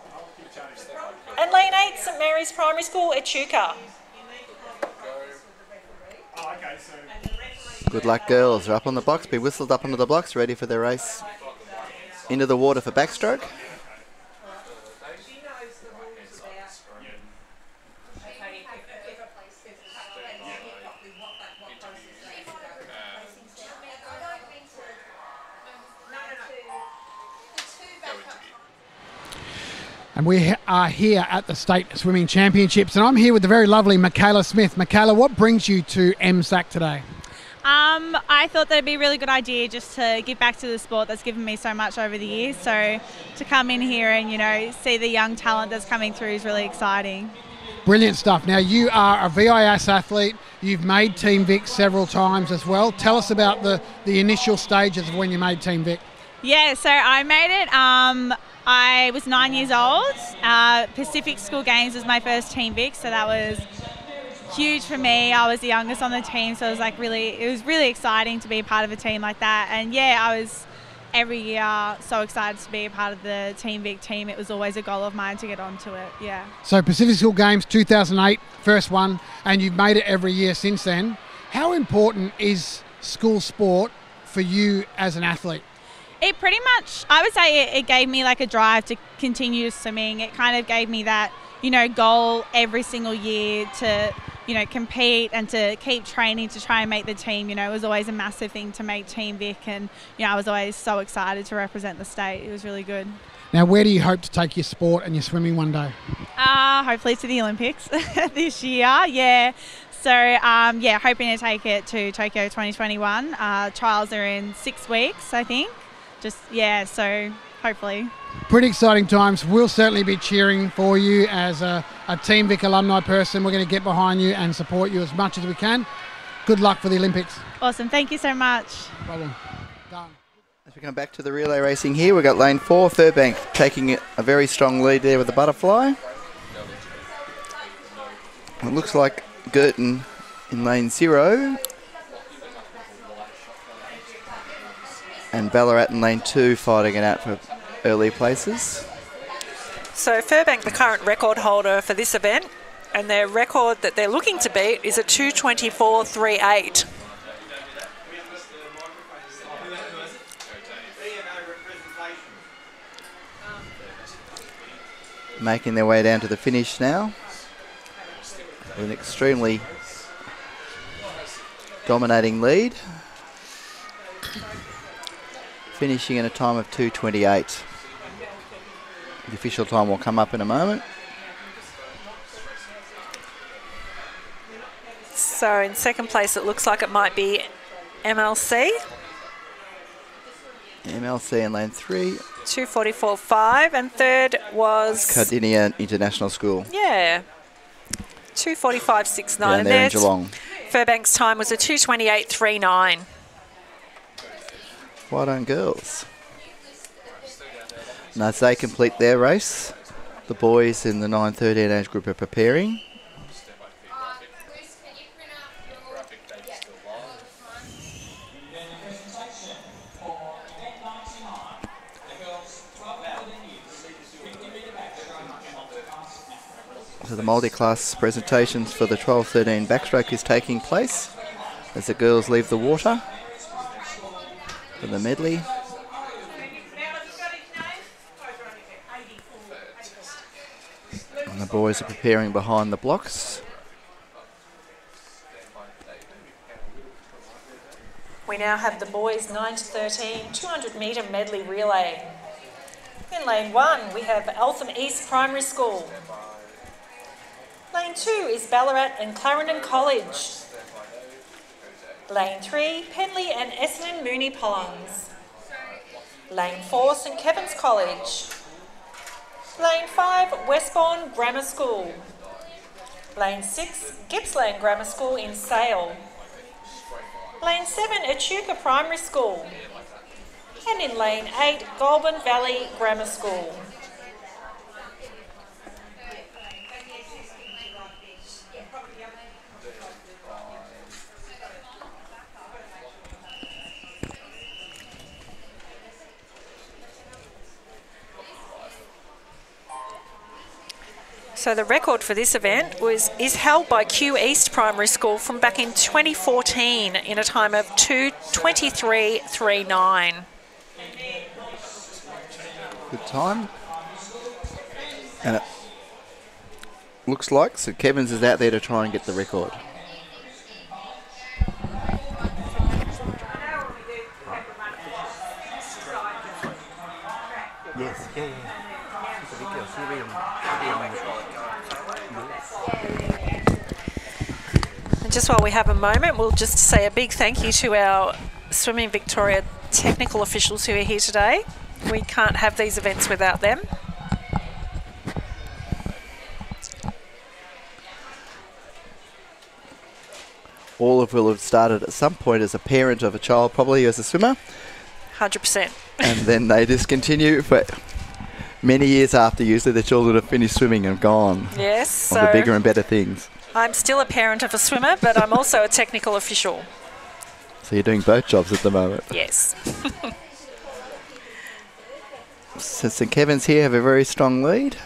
And Lane 8, St Mary's Primary School, Echuca. Good luck, girls. They're up on the blocks. Be whistled up onto the blocks, ready for their race. Into the water for backstroke. And we are here at the State Swimming Championships, and I'm here with the very lovely Michaela Smith. Michaela, what brings you to MSAC today? Um, I thought that it'd be a really good idea just to give back to the sport that's given me so much over the years. So to come in here and you know see the young talent that's coming through is really exciting. Brilliant stuff. Now, you are a VIS athlete. You've made Team Vic several times as well. Tell us about the, the initial stages of when you made Team Vic. Yeah, so I made it. Um, I was nine years old. Uh, Pacific School Games was my first Team Vic, so that was huge for me. I was the youngest on the team, so it was like really, it was really exciting to be a part of a team like that. And yeah, I was every year so excited to be a part of the Team Vic team. It was always a goal of mine to get onto it. Yeah. So, Pacific School Games 2008, first one, and you've made it every year since then. How important is school sport for you as an athlete? It pretty much, I would say it, it gave me like a drive to continue swimming. It kind of gave me that, you know, goal every single year to, you know, compete and to keep training to try and make the team. You know, it was always a massive thing to make Team Vic, and, you know, I was always so excited to represent the state. It was really good. Now, where do you hope to take your sport and your swimming one day? Uh, hopefully to the Olympics this year, yeah. So, um, yeah, hoping to take it to Tokyo 2021. Uh, trials are in six weeks, I think. Just, yeah, so hopefully. Pretty exciting times. We'll certainly be cheering for you as a, a Team Vic alumni person. We're going to get behind you and support you as much as we can. Good luck for the Olympics. Awesome. Thank you so much. No problem. Done. As we come back to the relay racing here, we've got lane four, Firbank taking a very strong lead there with the butterfly. It looks like Girton in lane zero. And Ballarat in lane two fighting it out for early places. So Firbank, the current record holder for this event, and their record that they're looking to beat is a 224.38. Making their way down to the finish now. With an extremely dominating lead. Finishing in a time of 228. The official time will come up in a moment. So in second place, it looks like it might be MLC, MLC in lane three, 244.5, and third was Cardinia International School. yeah, 245.69. Down and there in Geelong. Firbank's time was a 228.39. Well done, girls. And as they complete their race, the boys in the 9-13 age group are preparing. So the multi-class presentations for the 12-13 backstroke is taking place as the girls leave the water for the medley. The boys are preparing behind the blocks. We now have the boys 9 to 13 200 metre medley relay. In lane 1, we have Eltham East Primary School. Lane 2 is Ballarat and Clarendon College. Lane 3, Penleigh and Essendon Moonee Ponds. Lane 4, St Kevin's College. Lane 5, Westbourne Grammar School. Lane 6, Gippsland Grammar School in Sale. Lane 7, Echuca Primary School. And in Lane 8, Goulburn Valley Grammar School. So the record for this event was is held by Kew East Primary School from back in 2014 in a time of 2:23.39. Good time. And it looks like so Kevin's is out there to try and get the record. Yes, yeah, yeah. It's a big deal. She'll be on, she'll be on And just while we have a moment, we'll just say a big thank you to our Swimming Victoria technical officials who are here today. We can't have these events without them. All of will have started at some point as a parent of a child, probably as a swimmer, 100%. and then they discontinue for many years after usually the children have finished swimming and gone Yes, on to so bigger and better things. I'm still a parent of a swimmer, but I'm also a technical official. So you're doing both jobs at the moment. Yes. So St Kevin's here have a very strong lead.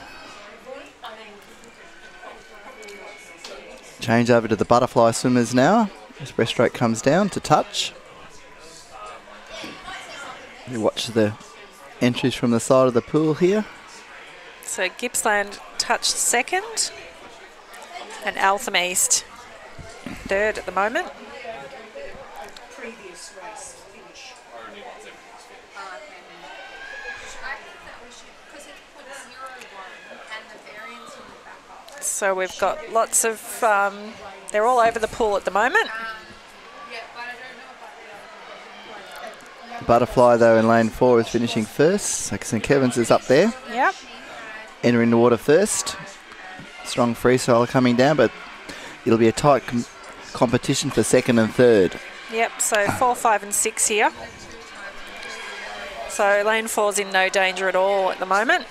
Change over to the butterfly swimmers now. As breaststroke comes down to touch. You watch the entries from the side of the pool here. So Gippsland touched second, and Eltham East third at the moment. Previous race finish. So we've got lots of, um, they're all over the pool at the moment. Butterfly though in lane four is finishing first. So St Kevin's is up there. Yep. Entering the water first. Strong freestyle coming down, but it'll be a tight com- competition for second and third. Yep, so four, five, and six here. So lane four's in no danger at all at the moment.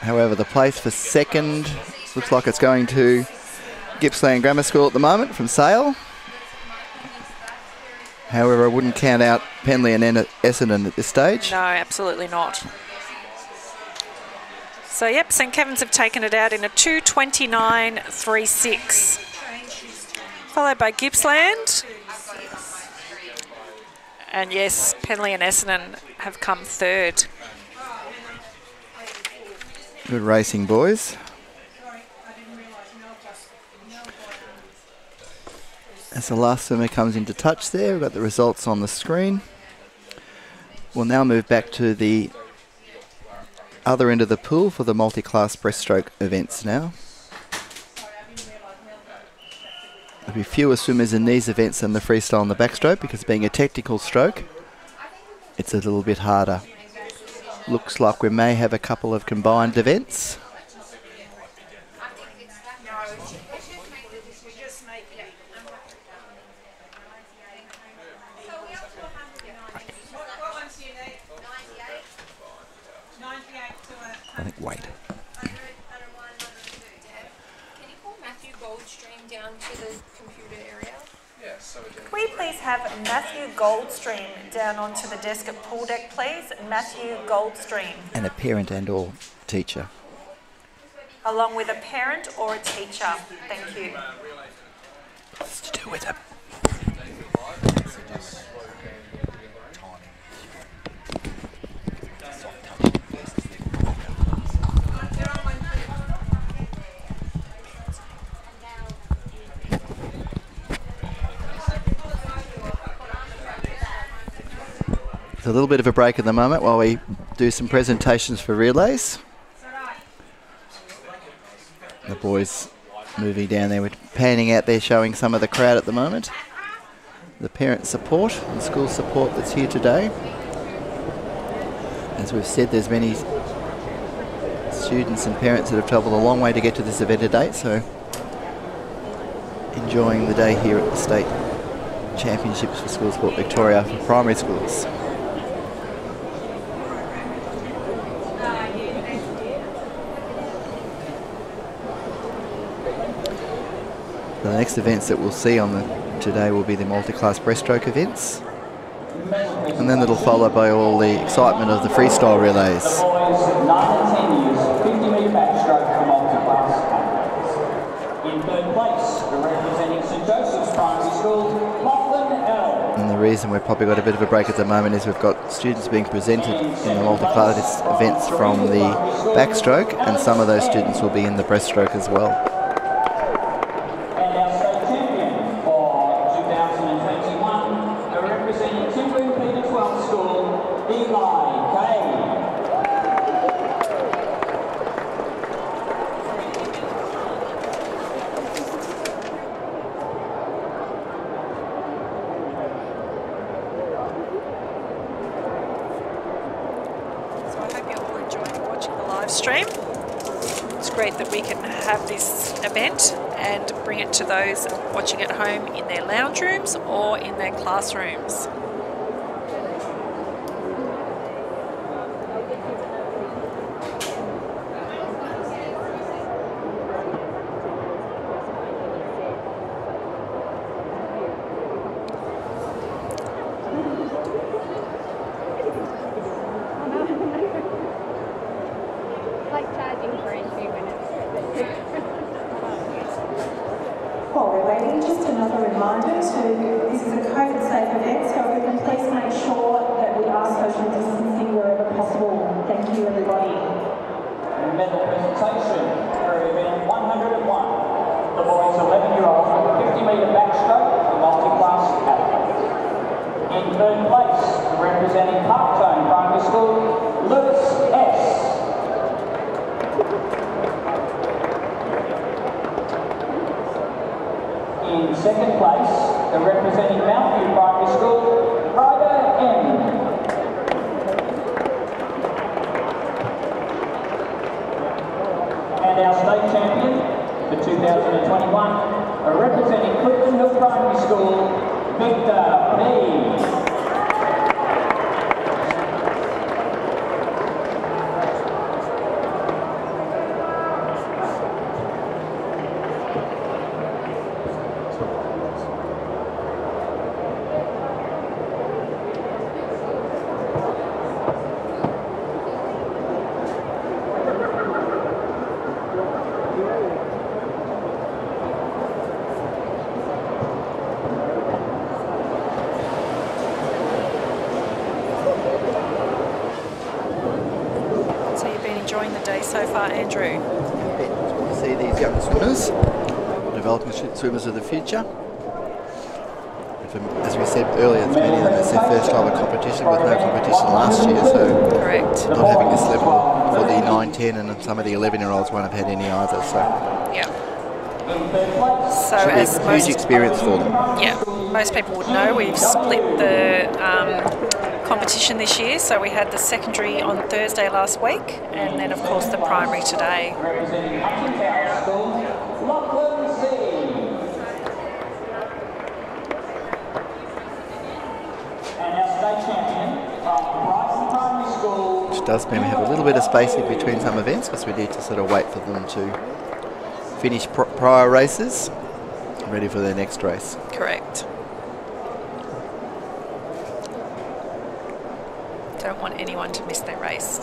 However, the place for second looks like it's going to Gippsland Grammar School at the moment from Sale. However, I wouldn't count out Penleigh and Essendon at this stage. No, absolutely not. So, yep, St Kevin's have taken it out in a 229.36. Followed by Gippsland. And yes, Penleigh and Essendon have come third. Good racing, boys. As the last swimmer comes into touch there, we've got the results on the screen. We'll now move back to the other end of the pool for the multi-class breaststroke events now. There'll be fewer swimmers in these events than the freestyle and the backstroke because being a technical stroke, it's a little bit harder. Looks like we may have a couple of combined events. I think wait. Can you call Matthew Goldstream down to the computer area? Yes, so again. Can we please have Matthew Goldstream down onto the desk at pool deck, please? Matthew Goldstream, And a parent and or teacher. along with a parent or a teacher. Thank you. It's to do with it. A little bit of a break at the moment while we do some presentations for relays. The boys moving down there, we're panning out there showing some of the crowd at the moment. The parent support and school support that's here today. As we've said, there's many students and parents that have travelled a long way to get to this event today, so enjoying the day here at the State Championships for School Sport Victoria for primary schools. The next events that we'll see on the today will be the multi-class breaststroke events. And then it'll follow by all the excitement of the freestyle relays. Boys 9 and 10 years, 50 metre backstroke for multi-class categories. In third place, representing St Joseph's Primary School, Lachlan L. And the reason we've probably got a bit of a break at the moment is we've got students being presented in the multi-class events from the backstroke and some of those students will be in the breaststroke as well. Swimmers of the future. As we said earlier, for many of them, it's their first time at competition with no competition last year, so Correct. not having this level for the 9, 10 and some of the 11 year olds won't have had any either, so Yeah. So should be a huge experience for them. Yeah, most people would know we've split the um, competition this year. So we had the secondary on Thursday last week, and then of course the primary today. Representing Hutton Town School, Lachlan C. And our state champion from Bryson Primary School, Does mean we have a little bit of space in between some events because we need to sort of wait for them to finish pr- prior races, ready for their next race. Correct. Don't want anyone to miss their race.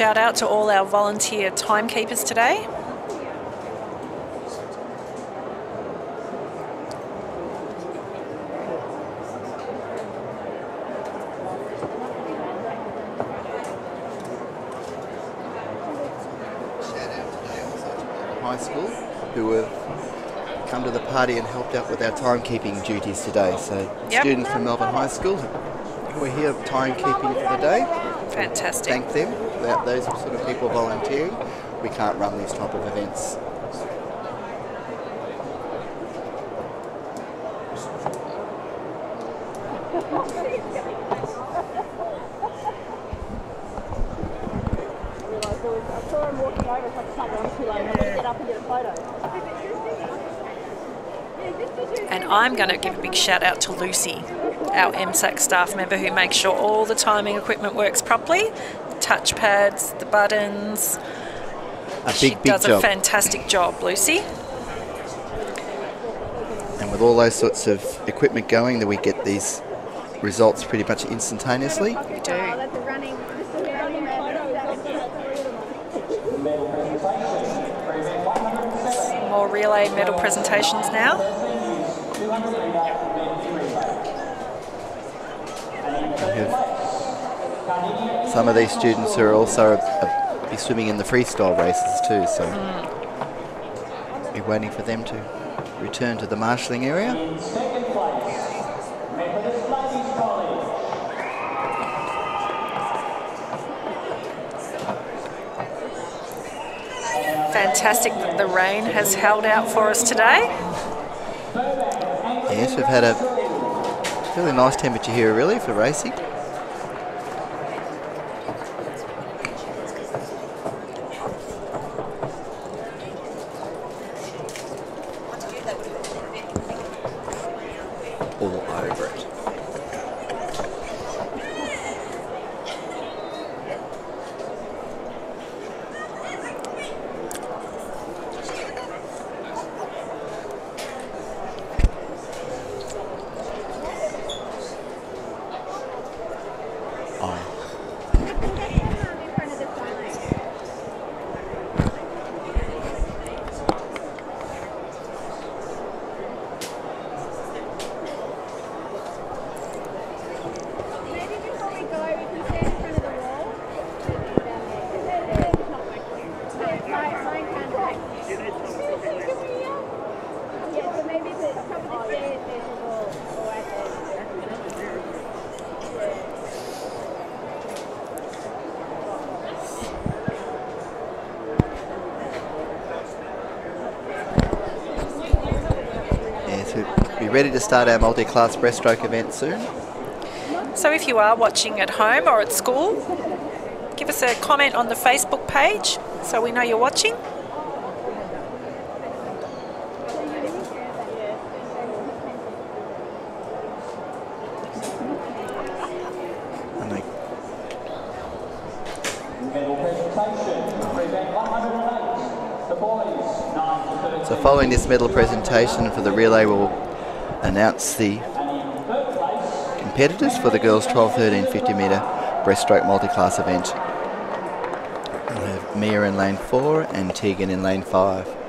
Shout out to all our volunteer timekeepers today. Shout out to Melbourne High School who have come to the party and helped out with our timekeeping duties today. So Yep. students from Melbourne High School who are here timekeeping for the day. Fantastic. Thank them. Without those sort of people volunteering, we can't run these type of events. And I'm going to give a big shout out to Lucy, our MSAC staff member who makes sure all the timing equipment works properly, the touchpads, the buttons. A she big, big does a fantastic job, Lucy. And with all those sorts of equipment going, that we get these results pretty much instantaneously. We do. More relay medal presentations now. Some of these students are also uh, be swimming in the freestyle races too, so we're waiting for them to return to the marshalling area. second place, Methodist Ladies College. Fantastic that the rain has held out for us today. Yes, we've had a really nice temperature here really for racing. All over it. Yes, we'll be ready to start our multi-class breaststroke event soon. So if you are watching at home or at school, give us a comment on the Facebook page so we know you're watching. And they Medal presentation for event 108. boys, 9 to 13. So following this medal presentation for the relay, we'll announce the competitors for the girls 12, 13, 50 metre breaststroke multi-class event. We have Mia in lane 4 and Tegan in lane 5.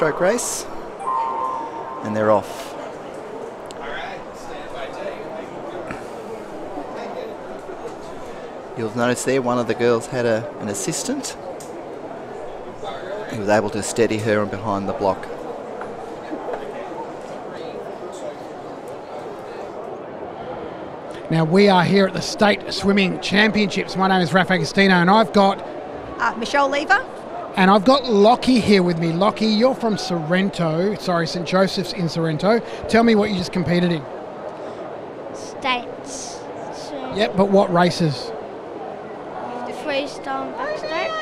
Ready for the breaststroke race, and they're off. You'll notice there one of the girls had a, an assistant who was able to steady her on behind the block. Now we are here at the State Swimming Championships. My name is Raf Agostino and I've got Uh, Michelle Lever. And I've got Lockie here with me. Lockie, you're from Sorrento, sorry, St Joseph's in Sorrento. Tell me what you just competed in. States. So Yep, but what races? freestyle and backstroke.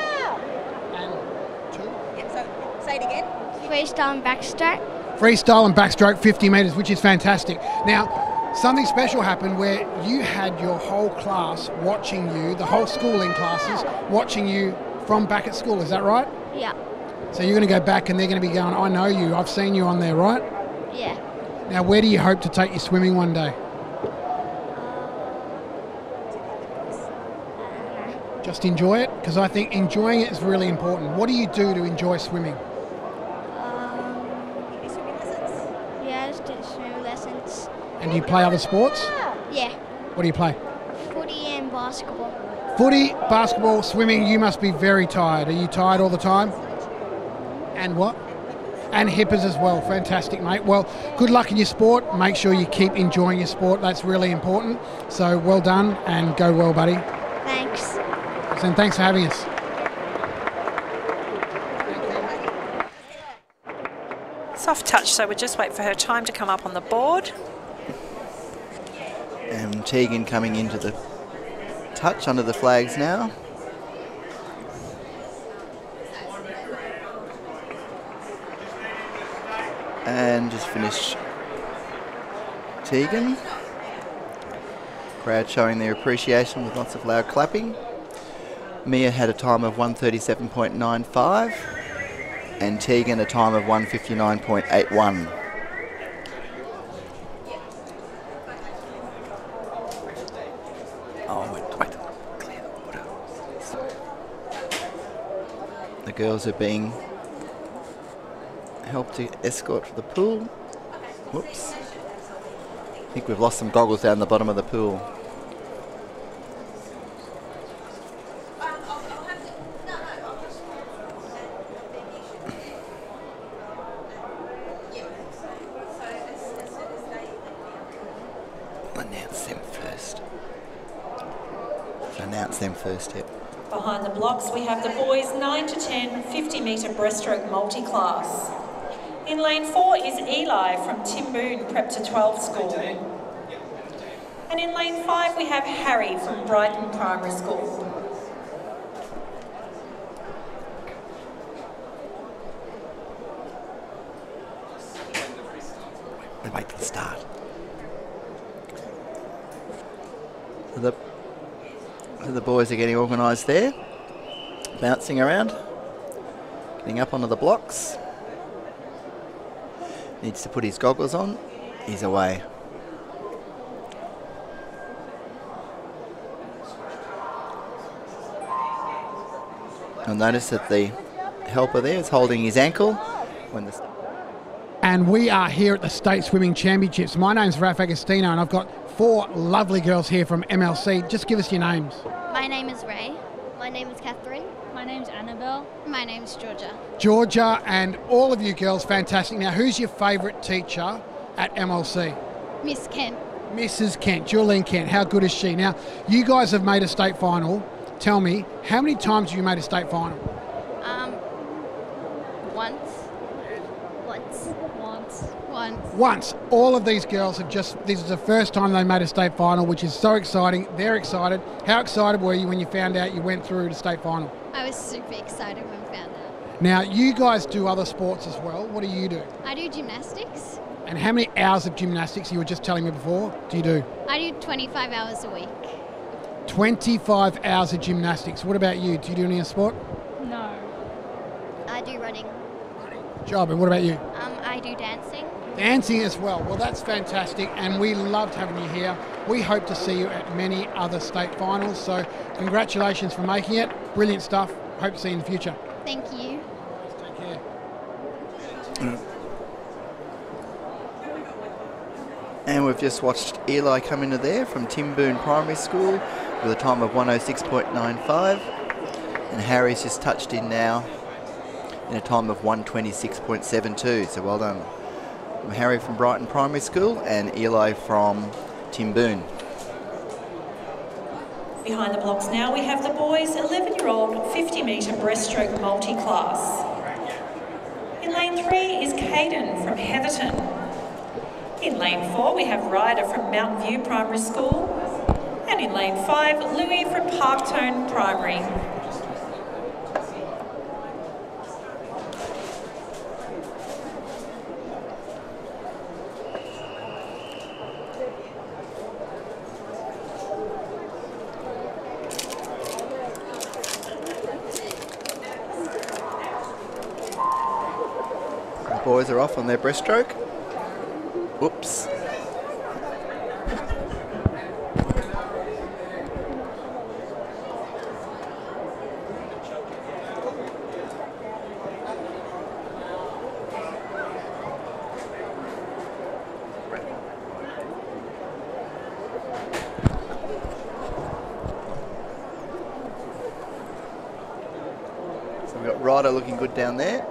Yep, so say it again. Freestyle and backstroke. Freestyle and backstroke 50 metres, which is fantastic. Now, something special happened where you had your whole class watching you, the whole schooling classes watching you from back at school. Is that right? Yeah. So you're going to go back and they're going to be going, I know you, I've seen you on there, right? Yeah. Now, where do you hope to take your swimming one day? Just enjoy it? Because I think enjoying it is really important. What do you do to enjoy swimming? Um, yeah, I just did swim lessons. And do you play other sports? Yeah. What do you play? Footy and basketball. Footy, basketball, swimming, you must be very tired. Are you tired all the time? And what? And Nippers as well. Fantastic, mate. Well, good luck in your sport. Make sure you keep enjoying your sport. That's really important. So well done and go well, buddy. Thanks. And thanks for having us. Soft touch, so we'll just wait for her time to come up on the board. And Tegan coming into the touch under the flags now. And just finished Tegan. Crowd showing their appreciation with lots of loud clapping. Mia had a time of 137.95 and Tegan a time of 159.81. Oh, wait, wait. Clear the water. The girls are being helped to escort to the pool. Whoops. I think we've lost some goggles down the bottom of the pool. Announce them first. Announce them first, yep. Behind the blocks we have the boys 9 to 10 50 metre breaststroke multi-class. In lane 4 is Eli from Timboon Prep to 12 School. And in lane 5 we have Harry from Brighton Primary School. They wait till the start. The, the boys are getting organised there, bouncing around, getting up onto the blocks. Needs to put his goggles on He's away. You'll notice that the helper there is holding his ankle when the And we are here at the State Swimming Championships. My name's Raf Agostino, and I've got four lovely girls here from MLC. Just give us your names. My name is Ray. My name is Catherine. My name's Annabelle. My name's Georgia. Georgia and all of you girls, fantastic. Now, who's your favourite teacher at MLC? Miss Kent. Mrs. Kent, Julian Kent. How good is she? Now, you guys have made a state final. Tell me, how many times have you made a state final? Um, once. Once. Once. Once. Once. All of these girls have just, this is the first time they made a state final, which is so exciting. They're excited. How excited were you when you found out you went through to state final? I was super excited when I found out. Now, you guys do other sports as well. What do you do? I do gymnastics. And how many hours of gymnastics you were just telling me before do you do? I do 25 hours a week. 25 hours of gymnastics. What about you? Do you do any other sport? No. I do running. Job. And what about you? Um, I do dancing. Dancing as well. Well, that's fantastic, and we loved having you here. We hope to see you at many other state finals. So, congratulations for making it. Brilliant stuff. Hope to see you in the future. Thank you. Take care. And we've just watched Eli come into there from Timboon Primary School with a time of 106.95. And Harry's just touched in now in a time of 126.72. So well done. From Harry from Brighton Primary School and Eli from Timboon. Behind the blocks now we have the boys 11 year old 50 metre breaststroke multi class. In lane three is Caden from Heatherton. In lane four we have Ryder from Mountain View Primary School. And in lane five, Louis from Parktone Primary. The boys are off on their breaststroke. Whoops. So we've got Ryder looking good down there.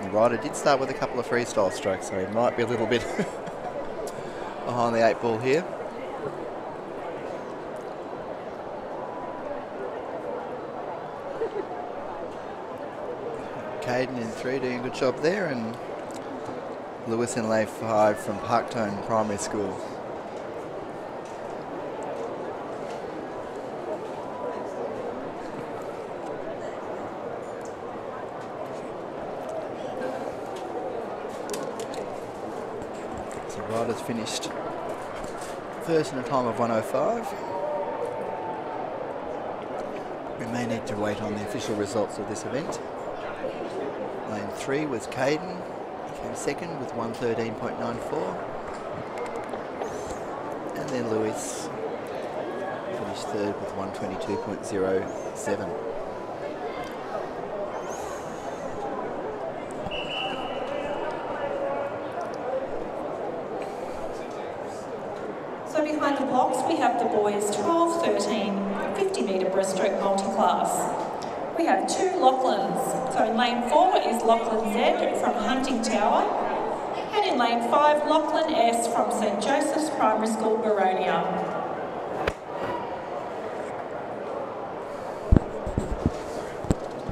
And Ryder did start with a couple of freestyle strokes, so he might be a little bit behind the eight ball here. Caden in three doing a good job there, and Lewis in lane five from Parktone Primary School. So Ryder's finished first in a time of 105. We may need to wait on the official results of this event. Lane three was Caden. Came second with 113.94. And then Lewis finished third with 122.07. So behind the blocks we have the boys 12, 13, 50 metre breaststroke multi-class. We have two Lachlan's. So in lane four is Lachlan Z from Huntingtower. And in lane five, Lachlan S from St Joseph's Primary School, Boronia.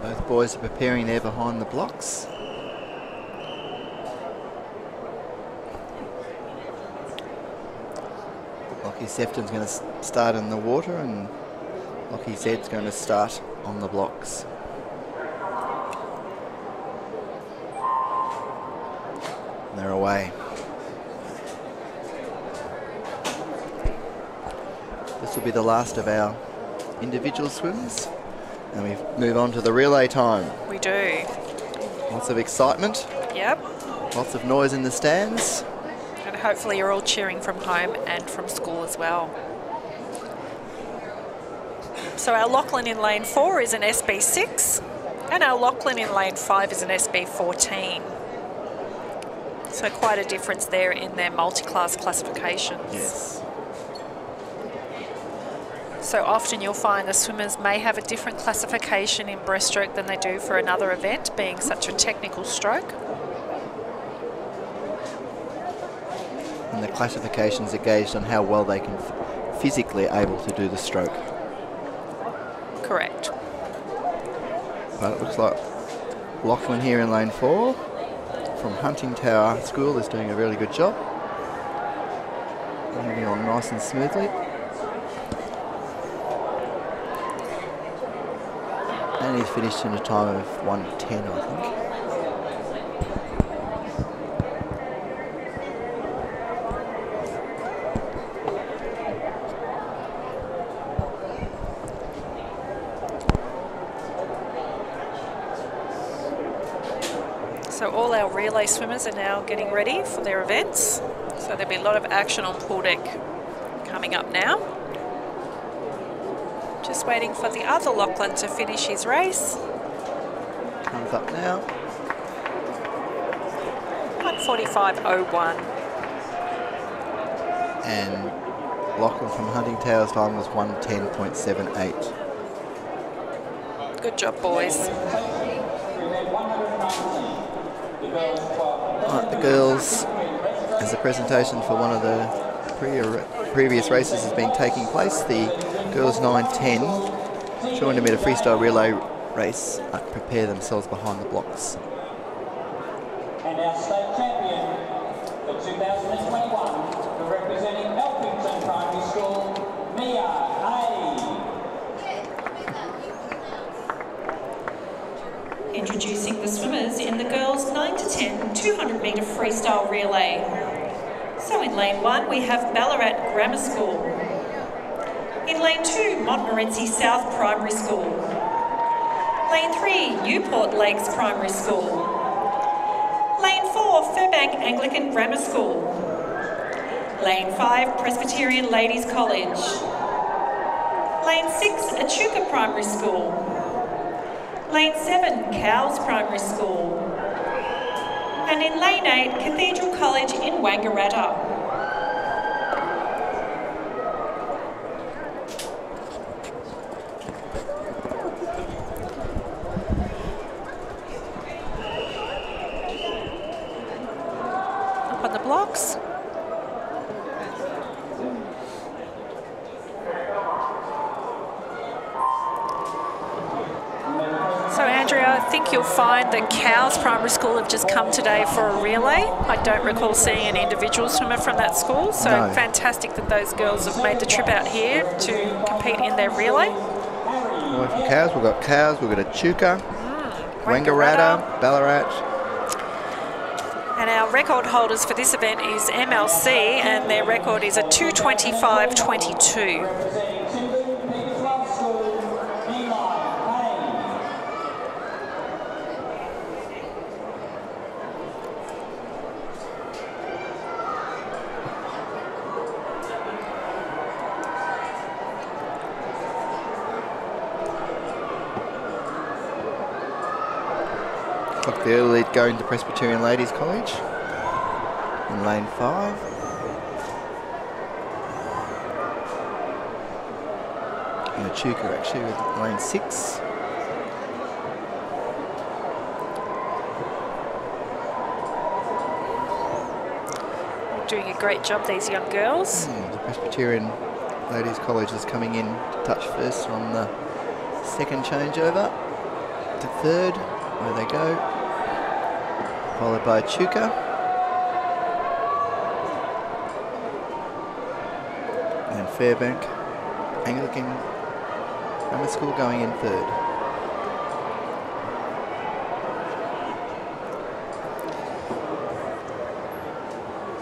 Both boys are preparing there behind the blocks. Lockie Sefton's going to start in the water and Lockie Zed's going to start on the blocks. And they're away. This will be the last of our individual swims. And we move on to the relay time. We do. Lots of excitement. Yep. Lots of noise in the stands. And hopefully you're all cheering from home and from school as well. So our Lachlan in lane four is an SB6 and our Lachlan in lane five is an SB14. So quite a difference there in their multi-class classifications. Yes. So often you'll find the swimmers may have a different classification in breaststroke than they do for another event, being such a technical stroke. And the classifications are gauged on how well they can physically able to do the stroke. Correct. But it looks like Lachlan here in lane four from Huntingtower School is doing a really good job. Moving on nice and smoothly. Finished in a time of 110, I think. So all our relay swimmers are now getting ready for their events. So there'll be a lot of action on pool deck coming up now. Just waiting for the other Lachlan to finish his race. Comes up now. 145.01. And Lachlan from Huntingtower's time was 110.78. Good job, boys. Right, the girls, as a presentation for one of the pre previous races has been taking place, the girls 9-10 200 a freestyle relay race uh, prepare themselves behind the blocks. And our state champion for 2021, for representing Elkington Primary School, Mia Hay. Introducing the swimmers in the girls 9 to 10 200 metre freestyle relay. So in lane 1 we have Ballarat Grammar School. In lane 2 Montmorency South Primary School. Lane 3 Newport Lakes Primary School. Lane 4 Firbank Anglican Grammar School. Lane 5 Presbyterian Ladies College. Lane 6 Echuca Primary School. Lane 7, Cowes Primary School. And in Lane 8, Cathedral College in Wangaratta. Up on the blocks. So Andrea, I think you'll find that Cowes Primary School have just come today for a relay. I don't recall seeing an individual swimmer from that school, so No. fantastic that those girls have made the trip out here to compete in their relay. Away from Cowes, we've got Cowes, we've got a Echuca, mm, Wangaratta, Ballarat. And our record holders for this event is MLC, and their record is a 225.22. Got the early lead going to Presbyterian Ladies College in lane five. And Echuca actually with lane six. Doing a great job, these young girls. Hmm, the Presbyterian Ladies College is coming in to touch first on the second changeover to third, where they go, followed by Chuka. And Firbank Anglican Grammar School going in third.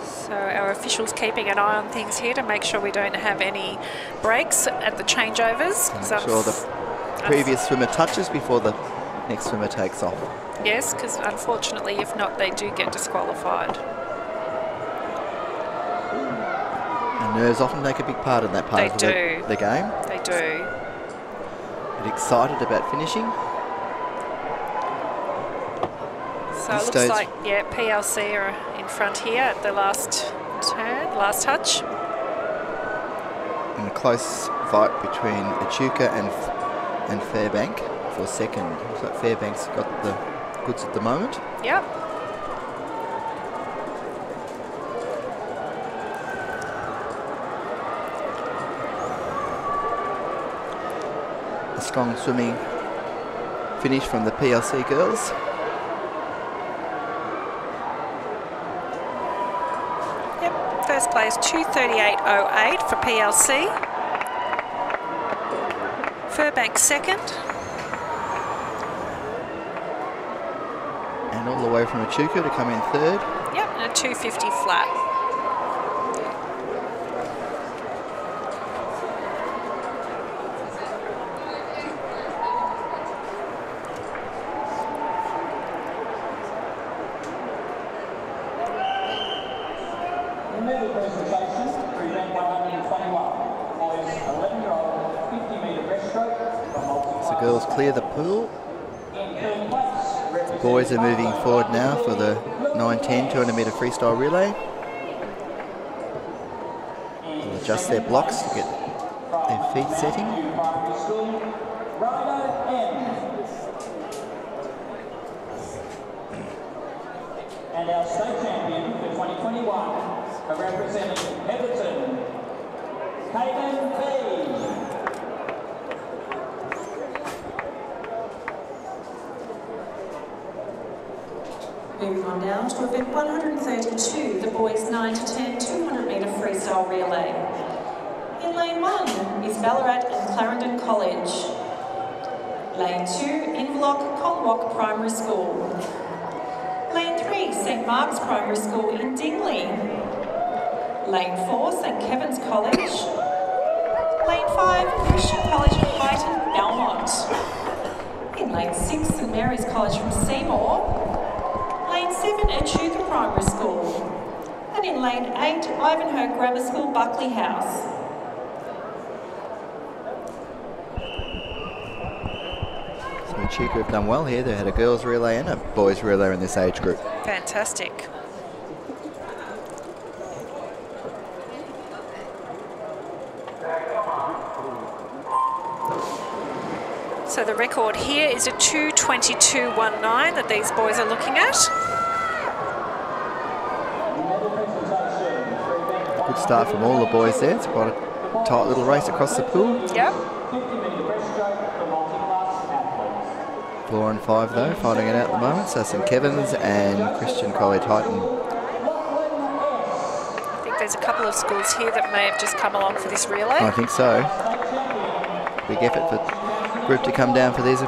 So our officials keeping an eye on things here to make sure we don't have any breaks at the changeovers. Make So sure the previous swimmer touches before the next swimmer takes off. Yes, because unfortunately, if not, they do get disqualified. And nerves often take a big part in that part They of the, the game. They do. Get excited about finishing. So it looks like, yeah, PLC are in front here at the last turn, last touch. in a close fight between Echuca and and Firbank for second. Looks like Firbank's got the goods at the moment. Yep. A strong swimming finish from the PLC girls. Yep. First place 238.08 for PLC. Firbank second. All the way from Echuca to come in third. Yep, and a 250 flat. The medal presentation for event 121. Boys 11 year old 50 metre breaststroke from multi So girls clear the pool. The boys are moving forward now for the 910 200 metre freestyle relay. They'll adjust their blocks to get their feet setting. primary school. Ryder M. And our state champion for 2021, a representing Heatherton, Caden B. Moving on now to event 132, the boys 9 to 10 200 metre freestyle relay. In lane 1 is Ballarat and Clarendon College. Lane 2, Inverloch Kongwak Primary School. Lane 3, St Mark's Primary School in Dingley. Lane 4, St Kevin's College. Lane 5, Christian College Highton, Belmont. In lane 6, St Mary's College from Seymour. Lane 7 Echuca Primary School. And in lane 8, Ivanhoe Grammar School, Buckley House. So Echuca have done well here. They had a girls relay and a boys relay in this age group. Fantastic. So the record here is a 222.19 that these boys are looking at. Start from all the boys there. It's quite a tight little race across the pool. Yep. Four and five though, fighting it out at the moment. So St Kevin's and Christian College Highton. I think there's a couple of schools here that may have just come along for this relay. I think so. Big effort for group to come down for this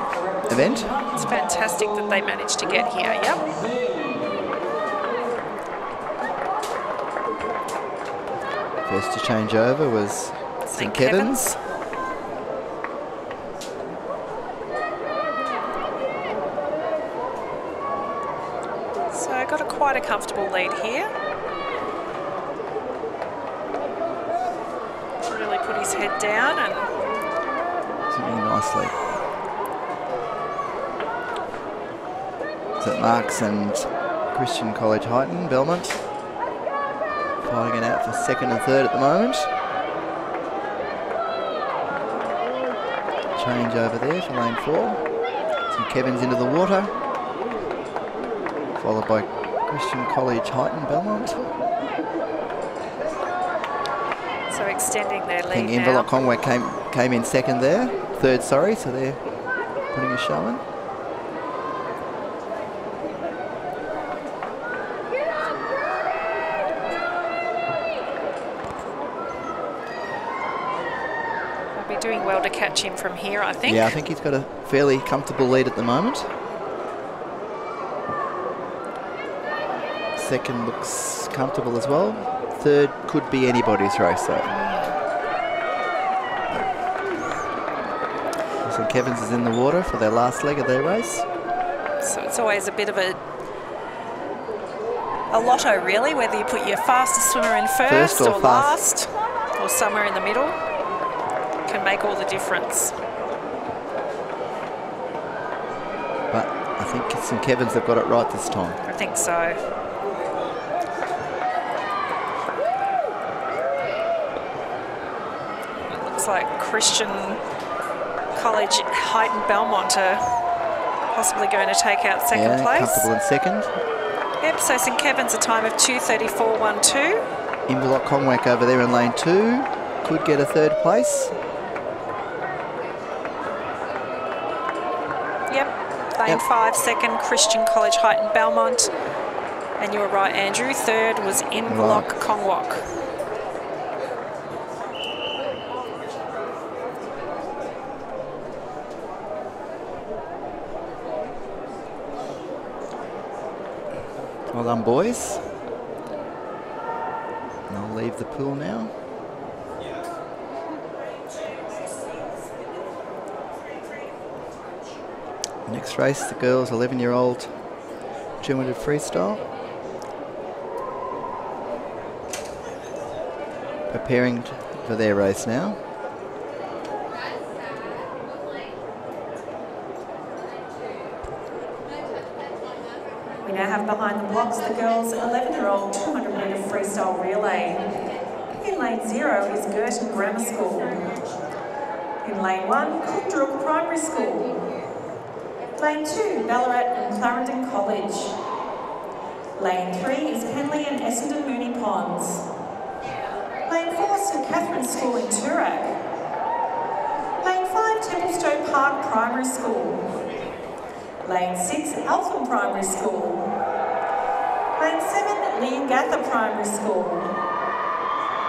event. It's fantastic that they managed to get here, yep. First to change over was St Kevin's. So I got a quite a comfortable lead here. Really put his head down and Sitting nicely. St Mark's and Christian College Highton, Belmont. It out for second and third at the moment. Change over there for lane four. St Kevin's into the water. Followed by Christian College Highton, Belmont. so extending their I lead think now. Inverloch Kongwak came came in second there, third sorry, so they're putting a show in. They'll be doing well to catch him from here, I think. Yeah, I think he's got a fairly comfortable lead at the moment. Second looks comfortable as well. Third could be anybody's race though. St Kevin's is in the water for their last leg of their race. So it's always a bit of a a lotto, really, whether you put your fastest swimmer in first, First or or, fast. last or somewhere in the middle. Make all the difference. But I think St Kevin's have got it right this time. I think so. It looks like Christian College Height and Belmont are possibly going to take out second yeah, place. comfortable in second. Yep, so St Kevin's a time of 234.12. Inverloch Kongwak over there in lane two could get a third place. Yep, lane Yep. five, second Christian College Height in Belmont. And you were right, Andrew. Third was Inverloch Kongwak. Well done, boys. And I'll leave the pool now. Next race, the girls' 11-year-old 200 freestyle. Preparing for their race now. We now have behind the blocks the girls' 11-year-old 200 metre freestyle relay. In lane zero is Girton Grammar School. In lane one, Cookdrook Primary School. Lane two, Ballarat and Clarendon College. Lane three is Penleigh and Essendon Moonee Ponds. Lane four, St Catherine's School in Toorak. Lane five, Templestowe Park Primary School. Lane 6, Eltham Primary School. Lane 7, Leongatha Primary School.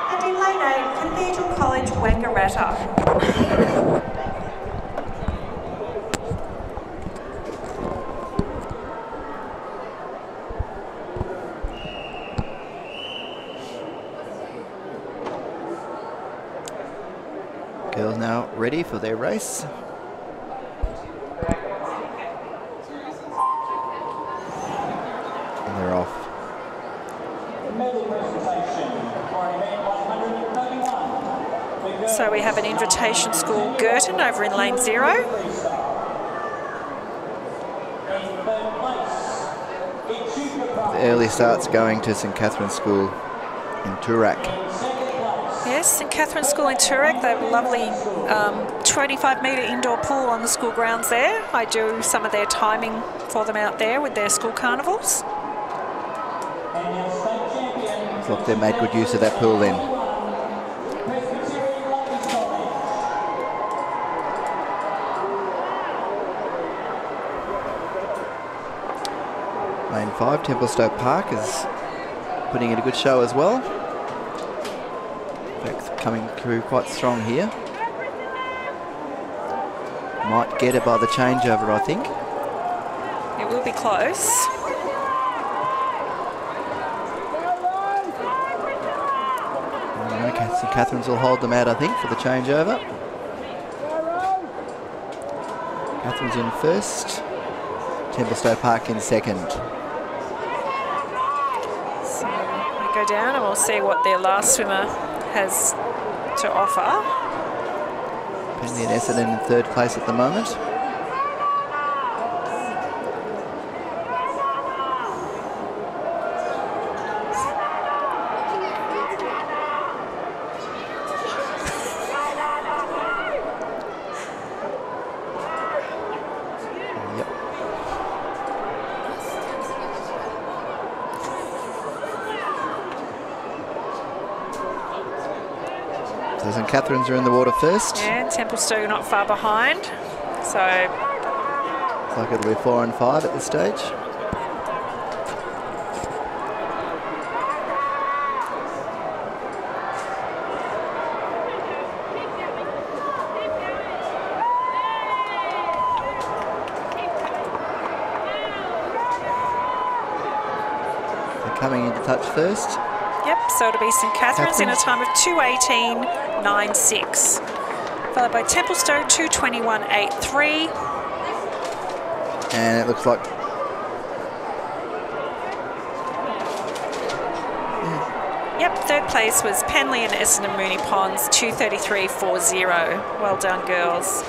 And in Lane 8, Cathedral College, Wangaratta. Girls now ready for their race. And they're off. Medal presentation for event 131. So we have an invitation school, Girton, over in lane zero. The early starts going to St Catherine's School in Toorak. Yes, St Catherine's School in Toorak. They have a lovely um, 25 metre indoor pool on the school grounds there. I do some of their timing for them out there with their school carnivals. Like they made good use of that pool then. Lane 5, Templestowe Park is putting in a good show as well. Coming through quite strong here. Might get it by the changeover, I think. It will be close. Okay, St Catherine's will hold them out, I think, for the changeover. Catherine's in first. Templestowe Park in second. So we go down and we'll see what their last swimmer has to offer. Penleigh and Essendon in third place at the moment. St Catherine's are in the water first. Yeah, Templestowe not far behind. So Looks like it'll be four and five at this stage. They're coming into touch first. So to be St Catherine's in a time of 2.18.96. Followed by Templestowe, 2.21.83. And it looks like... Yep, third place was Penleigh and Essendon Moonee Ponds, 2.33.40. Well done, girls.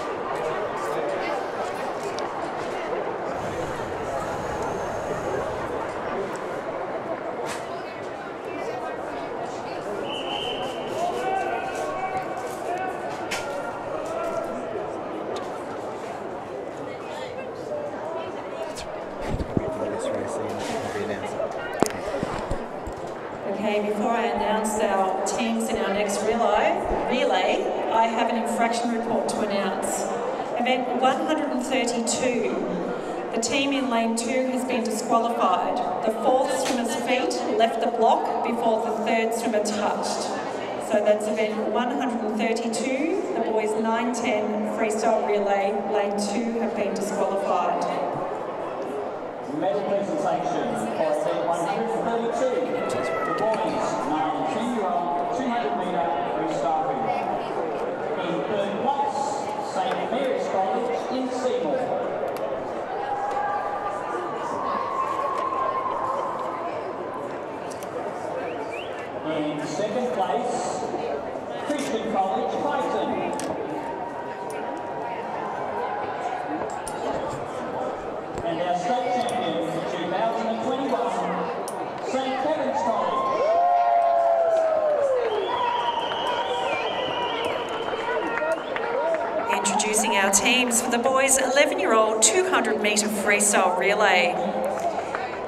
200 metre freestyle relay.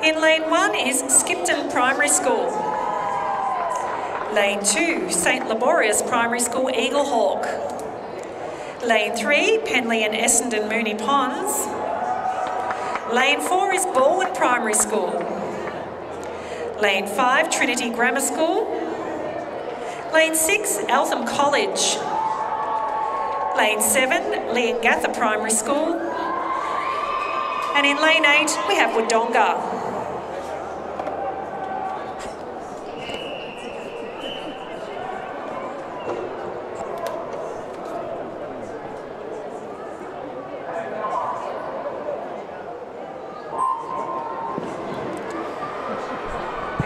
In lane one is Skipton Primary School. Lane two, St Liborius Primary School Eaglehawk. Lane three, Penleigh and Essendon Moonee Ponds. Lane four is Baldwin Primary School. Lane five, Trinity Grammar School. Lane six, Eltham College. Lane 7, Leongatha Primary School. And in lane 8, we have Wodonga.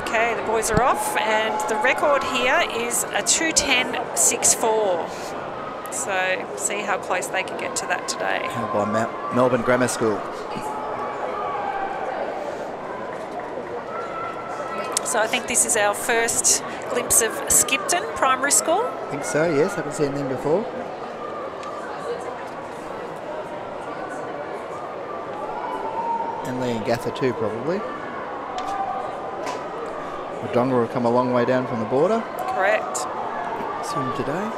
Okay, the boys are off, and the record here is a 210.64. So see how close they can get to that today. By Mel- Melbourne Grammar School. So I think this is our first glimpse of Skipton Primary School. I think so, yes. I haven't seen them before. And Leongatha too, probably. Wodonga will come a long way down from the border. Correct. Swim today.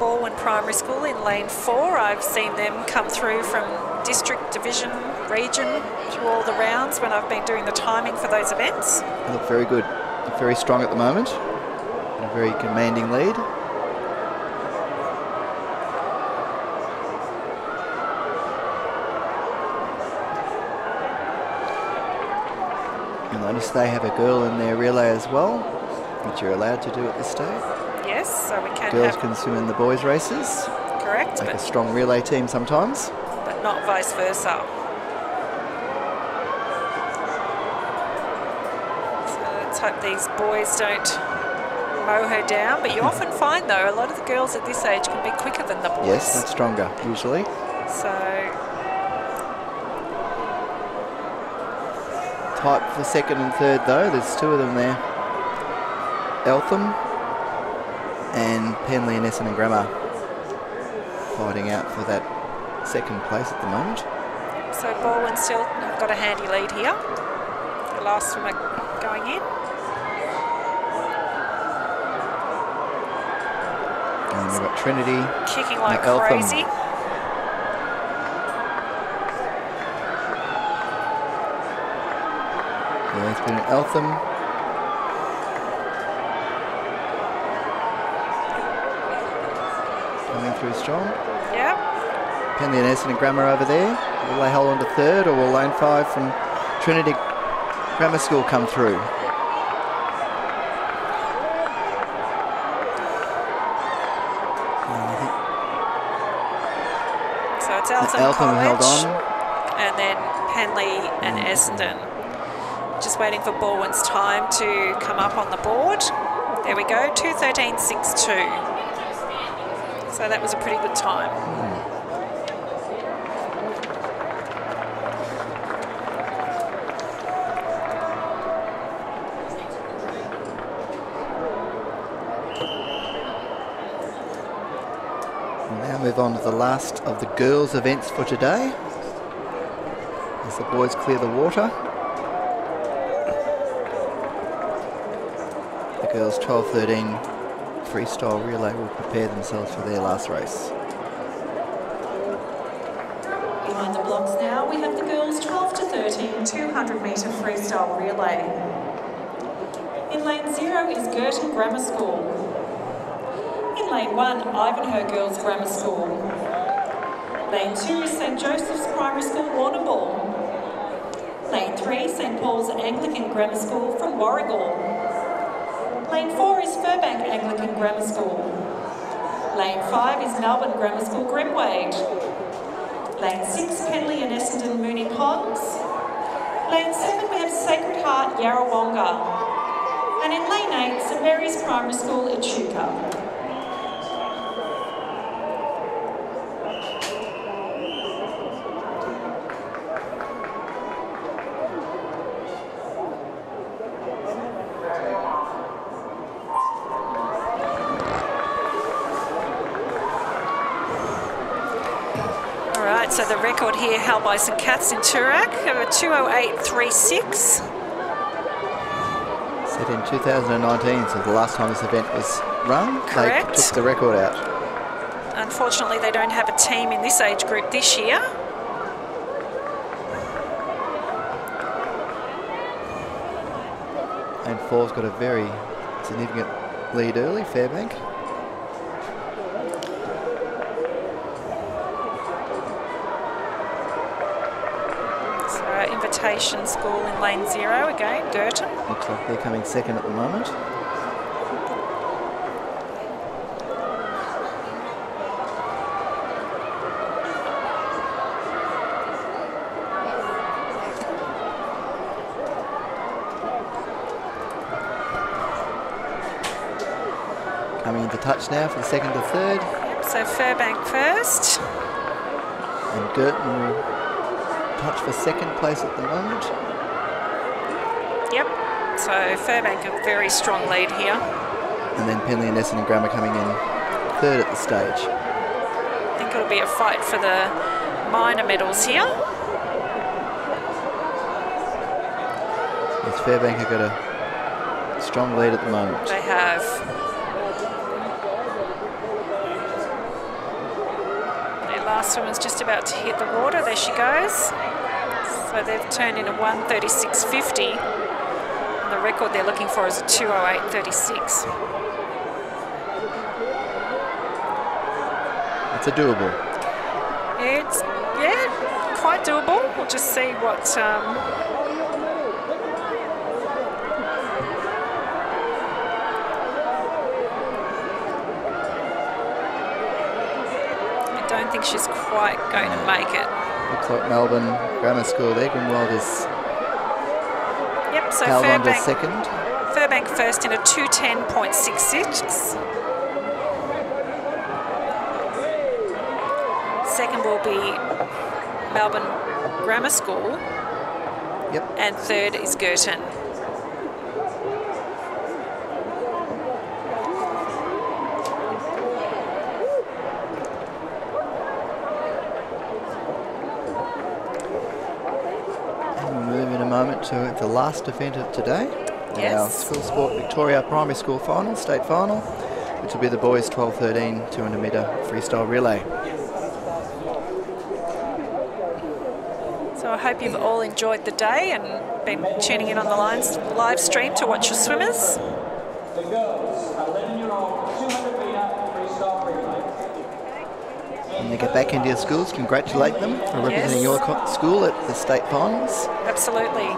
Baldwin Primary School in lane four. I've seen them come through from district, division, region through all the rounds when I've been doing the timing for those events. They look very good. Look very strong at the moment. And a very commanding lead. You'll notice they have a girl in their relay as well, which you're allowed to do at this stage. Yes, so we can Girls have can swim in the boys' races. correct, Like a strong relay team sometimes. Not vice versa. So let's hope these boys don't mow her down. But you often find though a lot of the girls at this age can be quicker than the boys. Yes, that's stronger usually. So Tight for second and third though. There's two of them there. Eltham and Penleigh and Essendon Grammar fighting out for that second place at the moment. So Baldwin still have got a handy lead here. The last swimmer going in. And we've got Trinity. Kicking like and Eltham. crazy. Yeah, it's been Eltham. Coming through strong. Yeah. Penleigh and Essendon Grammar over there. Will they hold on to third or will lane five from Trinity Grammar School come through? So it's Eltham, Eltham College. held on. And then Penleigh and mm. Essendon. Just waiting for Baldwin's time to come up on the board. There we go, 213.62. So that was a pretty good time. We'll now on to the last of the girls' events for today. As the boys clear the water. The girls 12-13 freestyle relay will prepare themselves for their last race. Behind the blocks now, we have the girls 12 to 13 200 metre freestyle relay. In lane zero is Girton Grammar School. Lane one, Ivanhoe Girls Grammar School. Lane two is St Joseph's Primary School, Warrnambool. Lane three, St Paul's Anglican Grammar School from Warragul. Lane four is Firbank Anglican Grammar School. Lane five is Melbourne Grammar School, Grimwade. Lane 6, Penleigh and Essendon Moonee Ponds. Lane 7, we have Sacred Heart Yarrawonga. And in Lane 8, St Mary's Primary School. All right, so the record here held by St Cat's in Toorak of a 208.36. Set in 2019, so the last time this event was run, Correct. they took the record out. Unfortunately, they don't have a team in this age group this year. And four's got a very significant lead early, Firbank. So school in lane zero again, Girton. Looks like they're coming second at the moment. Coming into touch now for the second to third. Yep, so Firbank first. And Girton touch for second place at the moment. Yep. So Firbank a very strong lead here. And then Penleigh and Essendon Grammar coming in third at the stage. I think it'll be a fight for the minor medals here. Yes, Firbank have got a strong lead at the moment. They have. Their last swimmer's just about to hit the water. There she goes. So they've turned in a 136.50. And the record they're looking for is a 208.36. It's a doable. It's, yeah, quite doable. We'll just see what. Um, I don't think she's quite going to make it. Looks like Melbourne Grammar School there. Grimwade is Yep, so held on to Firbank, second. Firbank first in a 210.66. Second will be Melbourne Grammar School. Yep. And third is Girton. And we'll move in a moment to the last event of today. Our School Sport Victoria Primary School Final, State Final, which will be the boys 12-13 200 metre freestyle relay. So I hope you've all enjoyed the day and been tuning in on the lines, live stream to watch your swimmers. The girls, 11-year-old 200 metre freestyle relay. When they get back into your schools, congratulate them for representing Yes. your school at the state finals. Absolutely.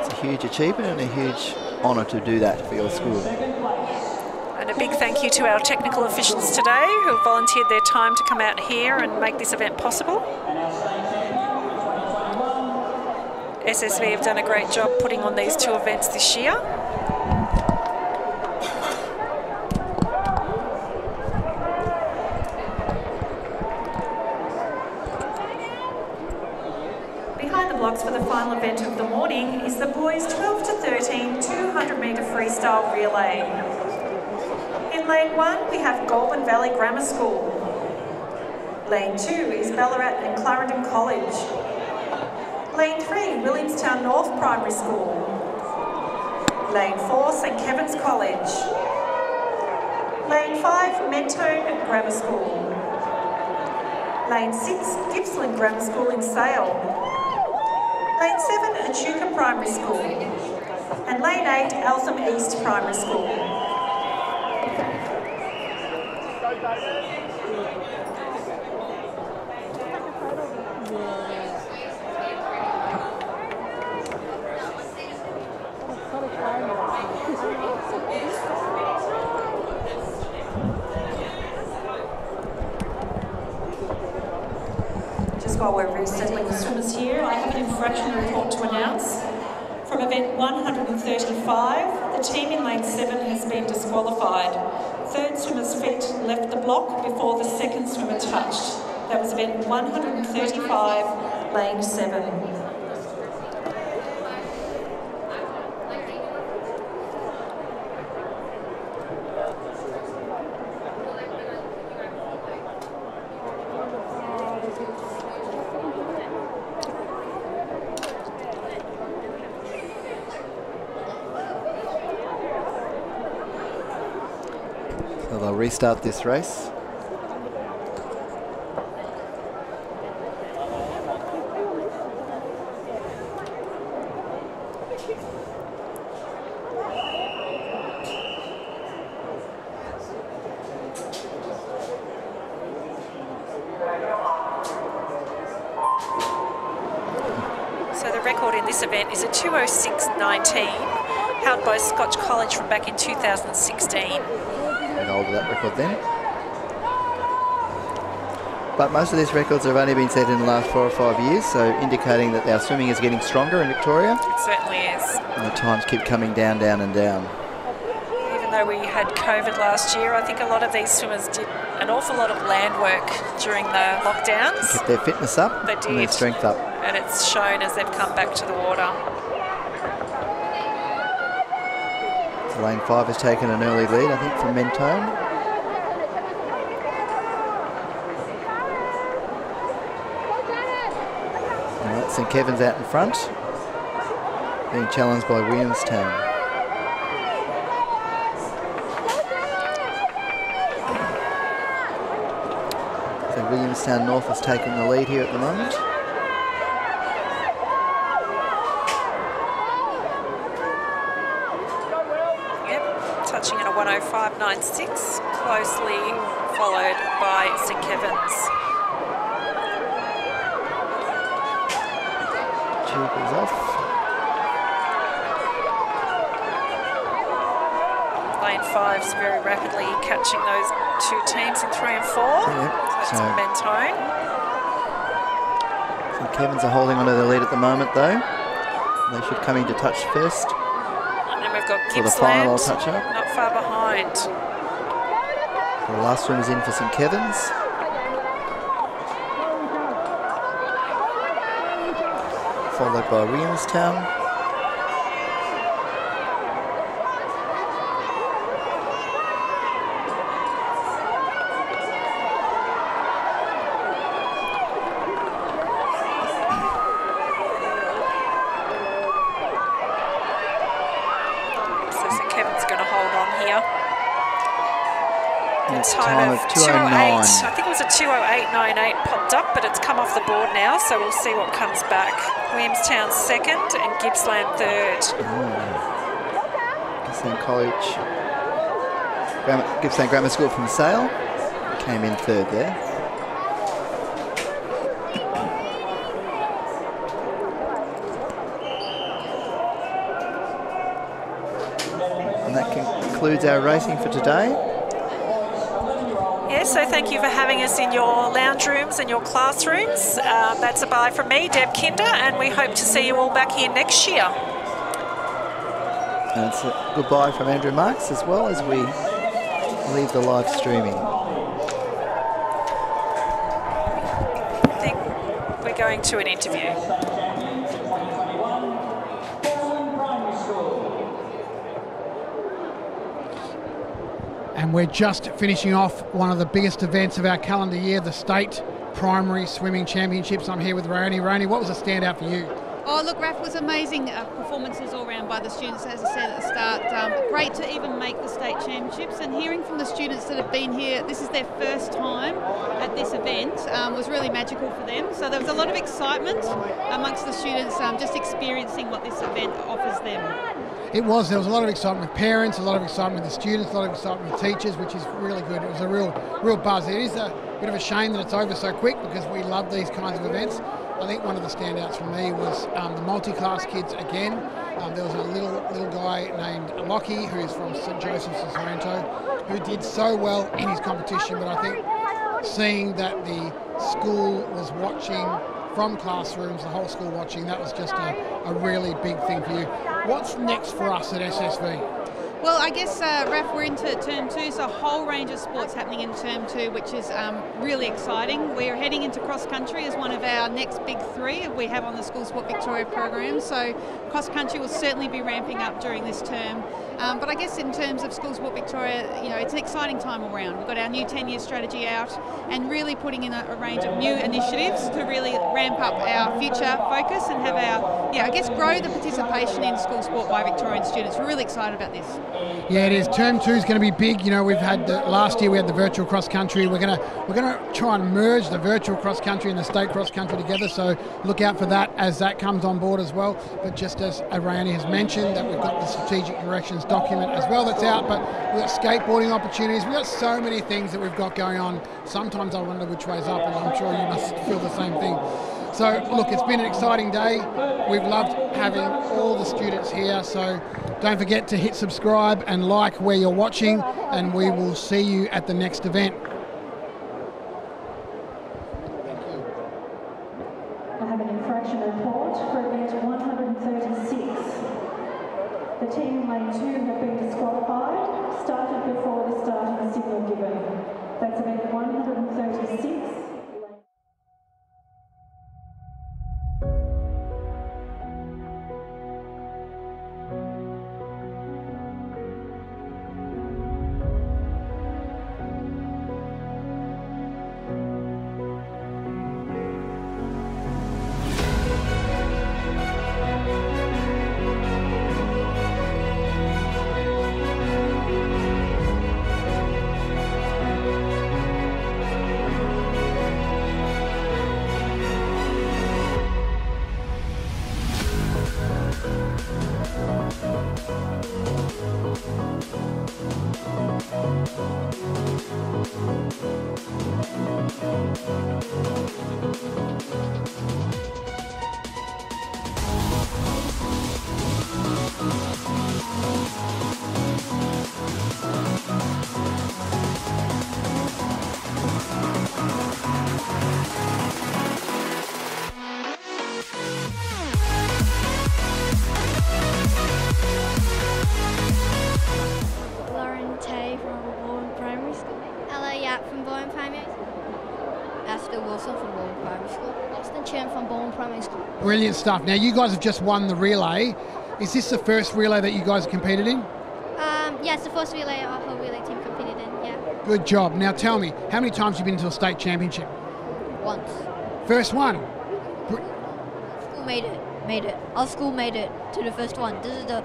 It's a huge achievement and a huge honour to do that for your school. And a big thank you to our technical officials today who volunteered their time to come out here and make this event possible. SSV have done a great job putting on these two events this year. Blocks for the final event of the morning is the boys 12 to 13 200 metre freestyle relay. In lane one, we have Goulburn Valley Grammar School. Lane two is Ballarat and Clarendon College. Lane three, Williamstown North Primary School. Lane four, St Kevin's College. Lane five, Mentone Grammar School. Lane six, Gippsland Grammar School in Sale. Lane 7, Echuca Primary School. And Lane 8, Eltham East Primary School. Just while we're resettling the swimmers here, I have an infraction report to announce. From event 135, the team in lane 7 has been disqualified. Third swimmer's feet left the block before the second swimmer touched. That was event 135, lane 7. So this race. But most of these records have only been set in the last four or five years, so indicating that our swimming is getting stronger in Victoria. It certainly is. And the times keep coming down, down and down. Even though we had COVID last year, I think a lot of these swimmers did an awful lot of land work during the lockdowns. Kept their fitness up They and their did. strength up. And it's shown as they've come back to the water. Lane five has taken an early lead, I think, from Mentone. St Kevin's out in front, being challenged by Williamstown. So Williamstown North has taken the lead here at the moment. Yep, touching at a 105.96, closely followed by St Kevin's. Tube is off. Lane five's very rapidly catching those two teams in three and four. Yep, So so- that's Mentone. St Kevin's are holding onto the lead at the moment though. They should come in to touch first. And then we've got For the final touch up. not far behind. The last one is in for St Kevin's. Followed by Williamstown. So St Kevin's going to hold on here. And it's Time, time of of 208. 209. I think it was a 208.98 popped up, but it's come off the board now, so we'll see what comes back. Williamstown second and Gippsland third. Gippsland College. Grammar, Gippsland Grammar School from Sale. Came in third there. And that concludes our racing for today. So thank you for having us in your lounge rooms and your classrooms. Um, that's a bye from me, Deb Kinder, and we hope to see you all back here next year. That's a goodbye from Andrew Marks as well as we leave the live streaming. I think we're going to an interview. We're just finishing off one of the biggest events of our calendar year, the State Primary Swimming Championships. I'm here with Roni. Roni, what was a standout for you? Oh, look, Raf, was amazing uh, performances all round by the students, as I said at the start. Um, great to even make the state championships, and hearing from the students that have been here, this is their first time at this event, um, was really magical for them. So there was a lot of excitement amongst the students um, just experiencing what this event offers them. It was. There was a lot of excitement with parents, a lot of excitement with the students, a lot of excitement with teachers, which is really good. It was a real, real buzz. It is a bit of a shame that it's over so quick because we love these kinds of events. I think one of the standouts for me was um, the multi-class kids again. Um, there was a little little guy named Lockie who is from St Joseph's in Sorrento who did so well in his competition, but I think seeing that the school was watching from classrooms, the whole school watching, that was just a, a really big thing for you. What's next for us at SSV? Well, I guess, uh, Raf, we're into term two, so a whole range of sports happening in term two, which is um, really exciting. We're heading into cross country as one of our next big three we have on the School Sport Victoria program. So cross country will certainly be ramping up during this term. Um, but I guess in terms of School Sport Victoria, you know, it's an exciting time around. We've got our new 10-year strategy out and really putting in a, a range of new initiatives to really ramp up our future focus and have our, yeah, I guess grow the participation in school sport by Victorian students. We're really excited about this. Yeah, it is. Term two is going to be big. You know, we've had the, last year we had the virtual cross country. We're going to we're going to try and merge the virtual cross country and the state cross country together. So look out for that as that comes on board as well. But just as Rayani has mentioned, that we've got the strategic directions document as well that's out. But we've got skateboarding opportunities. We've got so many things that we've got going on. Sometimes I wonder which way's up, and I'm sure you must feel the same thing. So, look, it's been an exciting day. We've loved having all the students here. So, don't forget to hit subscribe and like where you're watching, and we will see you at the next event. Brilliant stuff. Now, you guys have just won the relay. Is this the first relay that you guys competed in? Um, yeah, it's the first relay our whole relay team competed in, yeah. Good job. Now, tell me, how many times have you been to a state championship? Once. First one. School made it. Made it. Our school made it to the first one. This is the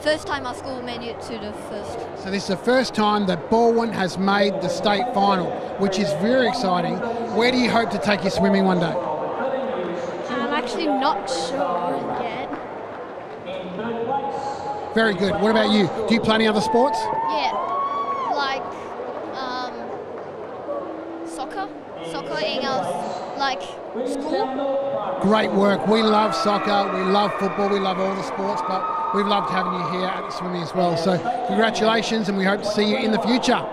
first time our school made it to the first. So this is the first time that Baldwin has made the state final, which is very exciting. Where do you hope to take your swimming one day? I'm actually not sure yet. Very good. What about you? Do you play any other sports? Yeah, like um, soccer, soccer in our like school. Great work. We love soccer, we love football, we love all the sports, but we've loved having you here at the swimming as well. So congratulations, and we hope to see you in the future.